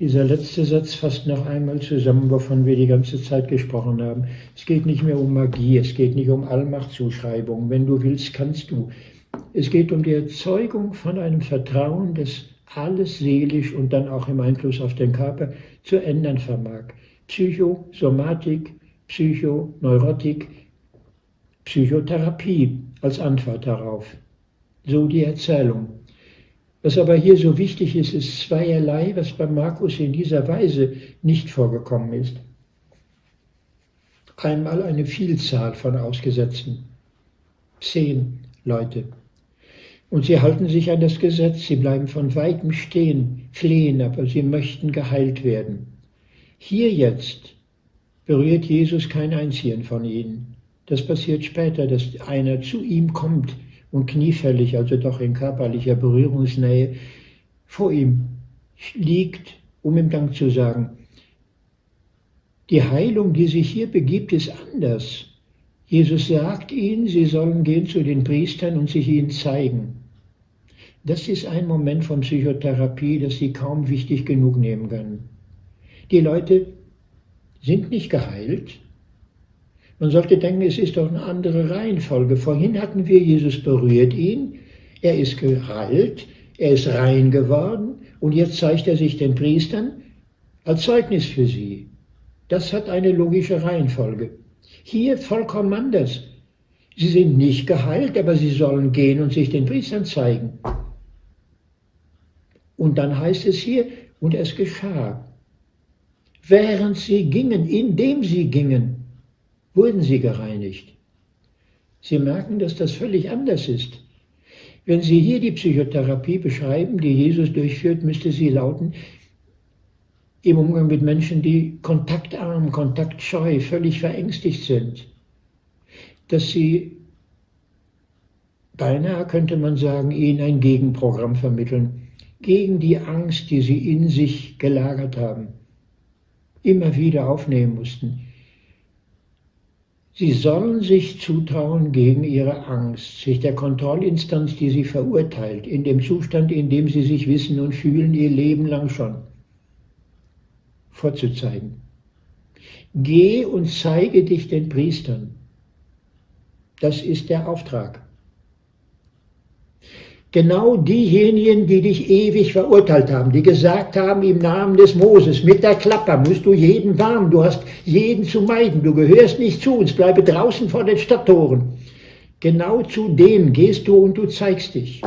Dieser letzte Satz fasst noch einmal zusammen, wovon wir die ganze Zeit gesprochen haben. Es geht nicht mehr um Magie, es geht nicht um Allmachtzuschreibung. Wenn du willst, kannst du. Es geht um die Erzeugung von einem Vertrauen, das alles seelisch und dann auch im Einfluss auf den Körper zu ändern vermag. Psychosomatik, Psychoneurotik, Psychotherapie als Antwort darauf. So die Erzählung. Was aber hier so wichtig ist, ist zweierlei, was bei Markus in dieser Weise nicht vorgekommen ist. Einmal eine Vielzahl von Ausgesetzten. Zehn Leute. Und sie halten sich an das Gesetz, sie bleiben von weitem stehen, flehen, aber sie möchten geheilt werden. Hier jetzt berührt Jesus kein einzigen von ihnen. Das passiert später, dass einer zu ihm kommt und kniefällig, also doch in körperlicher Berührungsnähe, vor ihm liegt, um ihm Dank zu sagen. Die Heilung, die sich hier begibt, ist anders. Jesus sagt ihnen, sie sollen gehen zu den Priestern und sich ihnen zeigen. Das ist ein Moment von Psychotherapie, das Sie kaum wichtig genug nehmen können. Die Leute sind nicht geheilt. Man sollte denken, es ist doch eine andere Reihenfolge. Vorhin hatten wir, Jesus berührt ihn, er ist geheilt, er ist rein geworden und jetzt zeigt er sich den Priestern als Zeugnis für sie. Das hat eine logische Reihenfolge. Hier vollkommen anders. Sie sind nicht geheilt, aber sie sollen gehen und sich den Priestern zeigen. Und dann heißt es hier, und es geschah. Während sie gingen, indem sie gingen, wurden sie gereinigt. Sie merken, dass das völlig anders ist. Wenn Sie hier die Psychotherapie beschreiben, die Jesus durchführt, müsste sie lauten, im Umgang mit Menschen, die kontaktarm, kontaktscheu, völlig verängstigt sind, dass sie beinahe, könnte man sagen, ihnen ein Gegenprogramm vermitteln gegen die Angst, die sie in sich gelagert haben, immer wieder aufnehmen mussten. Sie sollen sich zutrauen gegen ihre Angst, sich der Kontrollinstanz, die sie verurteilt, in dem Zustand, in dem sie sich wissen und fühlen, ihr Leben lang schon, vorzuzeigen. Geh und zeige dich den Priestern. Das ist der Auftrag. Genau diejenigen, die dich ewig verurteilt haben, die gesagt haben im Namen des Moses, mit der Klapper musst du jeden warnen, du hast jeden zu meiden, du gehörst nicht zu uns, bleibe draußen vor den Stadttoren. Genau zu denen gehst du und du zeigst dich.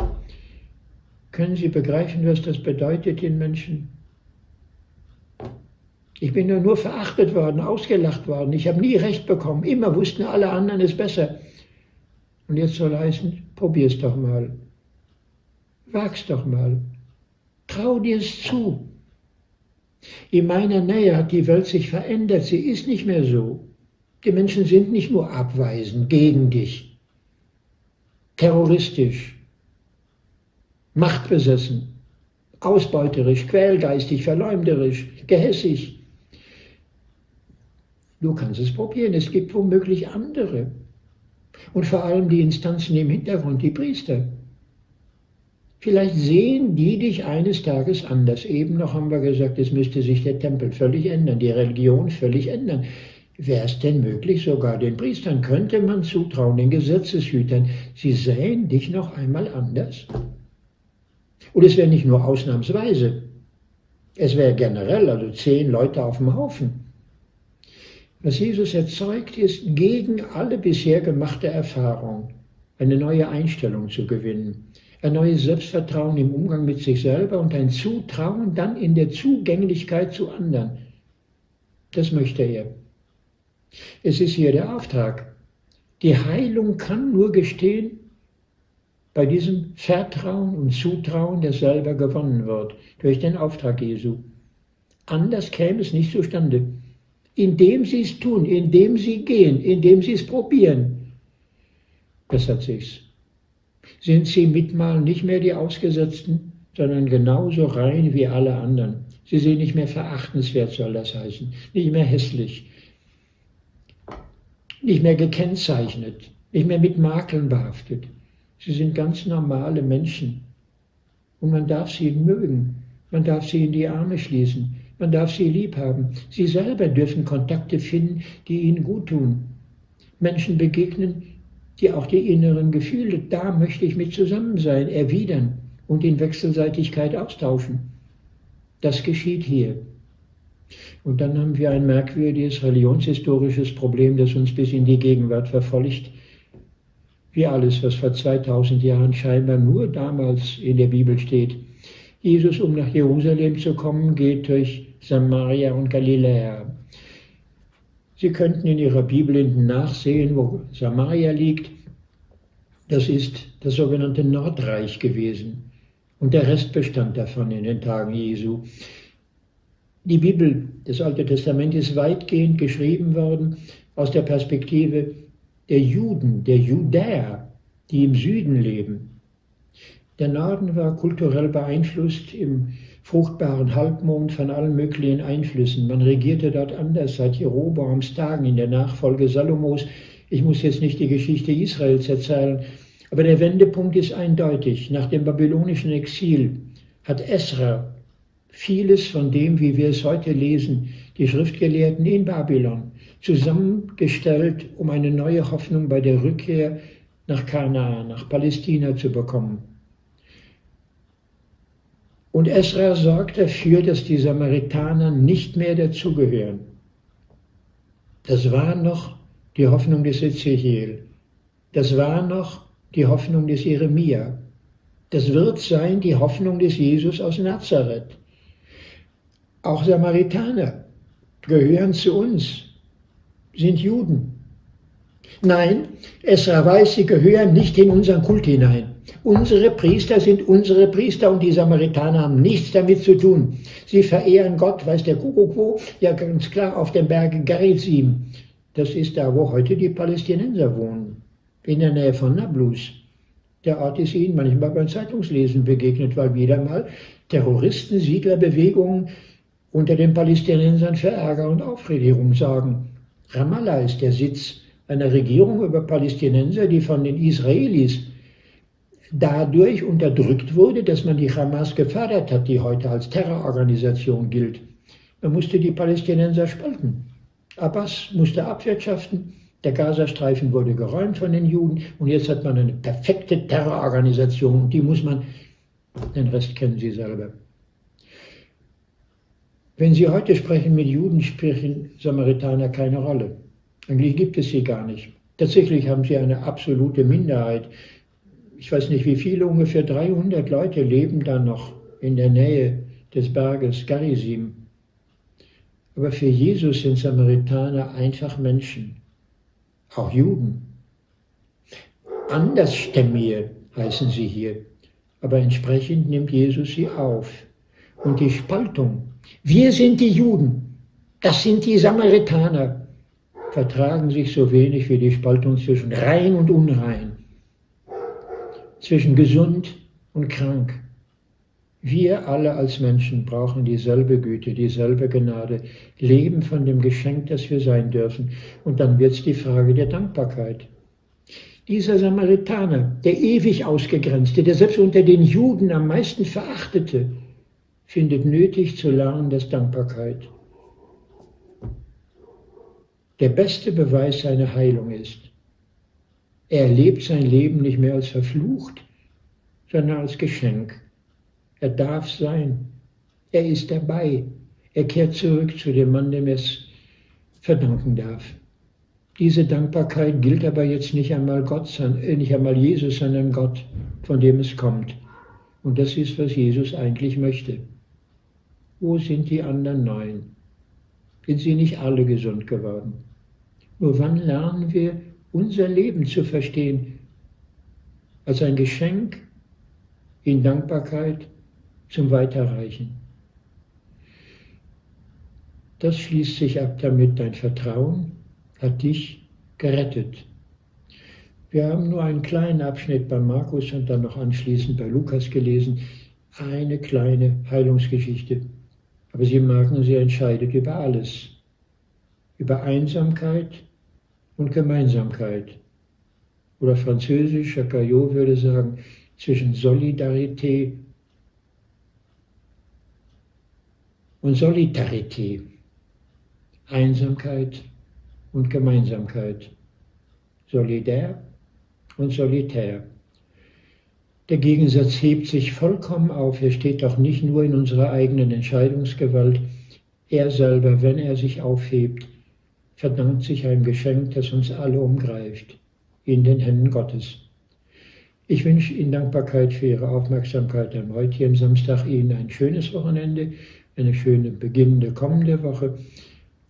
Können Sie begreifen, was das bedeutet den Menschen? Ich bin ja nur verachtet worden, ausgelacht worden. Ich habe nie recht bekommen. Immer wussten alle anderen es besser. Und jetzt soll heißen, probier's doch mal. Wag's doch mal. Trau dir es zu. In meiner Nähe hat die Welt sich verändert. Sie ist nicht mehr so. Die Menschen sind nicht nur abweisend gegen dich. terroristisch, machtbesessen, ausbeuterisch, quälgeistig, verleumderisch, gehässig. Du kannst es probieren, es gibt womöglich andere. Und vor allem die Instanzen im Hintergrund, die Priester. Vielleicht sehen die dich eines Tages anders. Eben noch haben wir gesagt, es müsste sich der Tempel völlig ändern, die Religion völlig ändern. Wäre es denn möglich, sogar den Priestern könnte man zutrauen, den Gesetzeshütern, sie sähen dich noch einmal anders? Und es wäre nicht nur ausnahmsweise, es wäre generell, also zehn Leute auf dem Haufen. Was Jesus erzeugt, ist gegen alle bisher gemachte Erfahrung eine neue Einstellung zu gewinnen, ein neues Selbstvertrauen im Umgang mit sich selber und ein Zutrauen dann in der Zugänglichkeit zu anderen. Das möchte er. Es ist hier der Auftrag. Die Heilung kann nur gestehen bei diesem Vertrauen und Zutrauen, das selber gewonnen wird durch den Auftrag Jesu. Anders käme es nicht zustande. Indem sie es tun, indem sie gehen, indem sie es probieren, bessert sich's. Sind sie mitmal nicht mehr die Ausgesetzten, sondern genauso rein wie alle anderen. Sie sind nicht mehr verachtenswert, soll das heißen, nicht mehr hässlich, nicht mehr gekennzeichnet, nicht mehr mit Makeln behaftet. Sie sind ganz normale Menschen. Und man darf sie mögen, man darf sie in die Arme schließen, man darf sie lieb haben. Sie selber dürfen Kontakte finden, die ihnen gut tun. Menschen begegnen, die auch die inneren Gefühle, da möchte ich mit zusammen sein, erwidern und in Wechselseitigkeit austauschen. Das geschieht hier. Und dann haben wir ein merkwürdiges religionshistorisches Problem, das uns bis in die Gegenwart verfolgt. Wie alles, was vor 2000 Jahren scheinbar nur damals in der Bibel steht. Jesus, um nach Jerusalem zu kommen, geht durch Samaria und Galiläa. Sie könnten in Ihrer Bibel nachsehen, wo Samaria liegt. Das ist das sogenannte Nordreich gewesen und der Rest bestand davon in den Tagen Jesu. Die Bibel, das Alte Testament, ist weitgehend geschrieben worden aus der Perspektive der Juden, der Judäer, die im Süden leben. Der Norden war kulturell beeinflusst im fruchtbaren Halbmond von allen möglichen Einflüssen. Man regierte dort anders seit Jeroboams Tagen in der Nachfolge Salomos. Ich muss jetzt nicht die Geschichte Israels erzählen, aber der Wendepunkt ist eindeutig. Nach dem babylonischen Exil hat Esra vieles von dem, wie wir es heute lesen, die Schriftgelehrten in Babylon zusammengestellt, um eine neue Hoffnung bei der Rückkehr nach Kanaan, nach Palästina zu bekommen. Und Esra sorgt dafür, dass die Samaritaner nicht mehr dazugehören. Das war noch die Hoffnung des Ezechiel. Das war noch die Hoffnung des Jeremia. Das wird sein die Hoffnung des Jesus aus Nazareth. Auch Samaritaner gehören zu uns, sind Juden. Nein, Esra weiß, sie gehören nicht in unseren Kult hinein. Unsere Priester sind unsere Priester und die Samaritaner haben nichts damit zu tun. Sie verehren Gott, weiß der Kuckuck wo, ja ganz klar auf dem Berge Gerizim. Das ist da, wo heute die Palästinenser wohnen, in der Nähe von Nablus. Der Ort ist ihnen manchmal beim Zeitungslesen begegnet, weil wieder mal Terroristen, Siedlerbewegungen unter den Palästinensern für Ärger und Aufregung sorgen. Ramallah ist der Sitz einer Regierung über Palästinenser, die von den Israelis dadurch unterdrückt wurde, dass man die Hamas gefördert hat, die heute als Terrororganisation gilt. Man musste die Palästinenser spalten. Abbas musste abwirtschaften, der Gazastreifen wurde geräumt von den Juden und jetzt hat man eine perfekte Terrororganisation und die muss man, den Rest kennen Sie selber. Wenn Sie heute sprechen mit Juden, sprechen Samaritaner keine Rolle. Eigentlich gibt es sie gar nicht. Tatsächlich haben sie eine absolute Minderheit ich weiß nicht wie viele, ungefähr 300 Leute leben da noch in der Nähe des Berges Garizim. Aber für Jesus sind Samaritaner einfach Menschen, auch Juden. Andersstämmige heißen sie hier, aber entsprechend nimmt Jesus sie auf. Und die Spaltung, wir sind die Juden, das sind die Samaritaner, vertragen sich so wenig wie die Spaltung zwischen rein und unrein. Zwischen gesund und krank. Wir alle als Menschen brauchen dieselbe Güte, dieselbe Gnade, leben von dem Geschenk, das wir sein dürfen. Und dann wird es die Frage der Dankbarkeit. Dieser Samaritaner, der ewig ausgegrenzte, der selbst unter den Juden am meisten verachtete, findet nötig zu lernen, dass Dankbarkeit der beste Beweis seiner Heilung ist. Er erlebt sein Leben nicht mehr als verflucht, sondern als Geschenk. Er darf sein. Er ist dabei. Er kehrt zurück zu dem Mann, dem er es verdanken darf. Diese Dankbarkeit gilt aber jetzt nicht einmal Gott, äh, nicht einmal Jesus, sondern Gott, von dem es kommt. Und das ist, was Jesus eigentlich möchte. Wo sind die anderen neun? Sind sie nicht alle gesund geworden? Nur wann lernen wir, unser Leben zu verstehen als ein Geschenk in Dankbarkeit zum Weiterreichen? Das schließt sich ab damit, dein Vertrauen hat dich gerettet. Wir haben nur einen kleinen Abschnitt bei Markus und dann noch anschließend bei Lukas gelesen, eine kleine Heilungsgeschichte. Aber Sie merken, sie entscheidet über alles. Über Einsamkeit und Gemeinsamkeit. Oder französisch, Chacaillot würde sagen, zwischen Solidarität und Solidarität. Einsamkeit und Gemeinsamkeit. Solidär und solitär. Der Gegensatz hebt sich vollkommen auf. Er steht doch nicht nur in unserer eigenen Entscheidungsgewalt. Er selber, wenn er sich aufhebt, verdankt sich ein Geschenk, das uns alle umgreift, in den Händen Gottes. Ich wünsche Ihnen Dankbarkeit für Ihre Aufmerksamkeit am heutigen Samstag, Ihnen ein schönes Wochenende, eine schöne beginnende kommende Woche.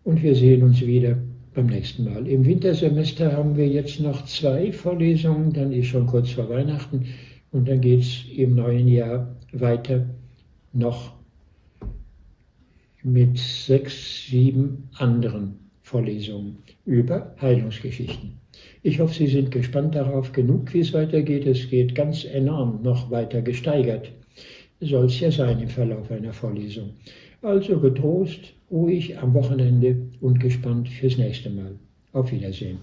Und wir sehen uns wieder beim nächsten Mal. Im Wintersemester haben wir jetzt noch zwei Vorlesungen, dann ist schon kurz vor Weihnachten. Und dann geht es im neuen Jahr weiter noch mit sechs, sieben anderen Vorlesungen über Heilungsgeschichten. Ich hoffe, Sie sind gespannt darauf genug, wie es weitergeht. Es geht ganz enorm noch weiter gesteigert. Soll es ja sein im Verlauf einer Vorlesung. Also getrost, ruhig am Wochenende und gespannt fürs nächste Mal. Auf Wiedersehen.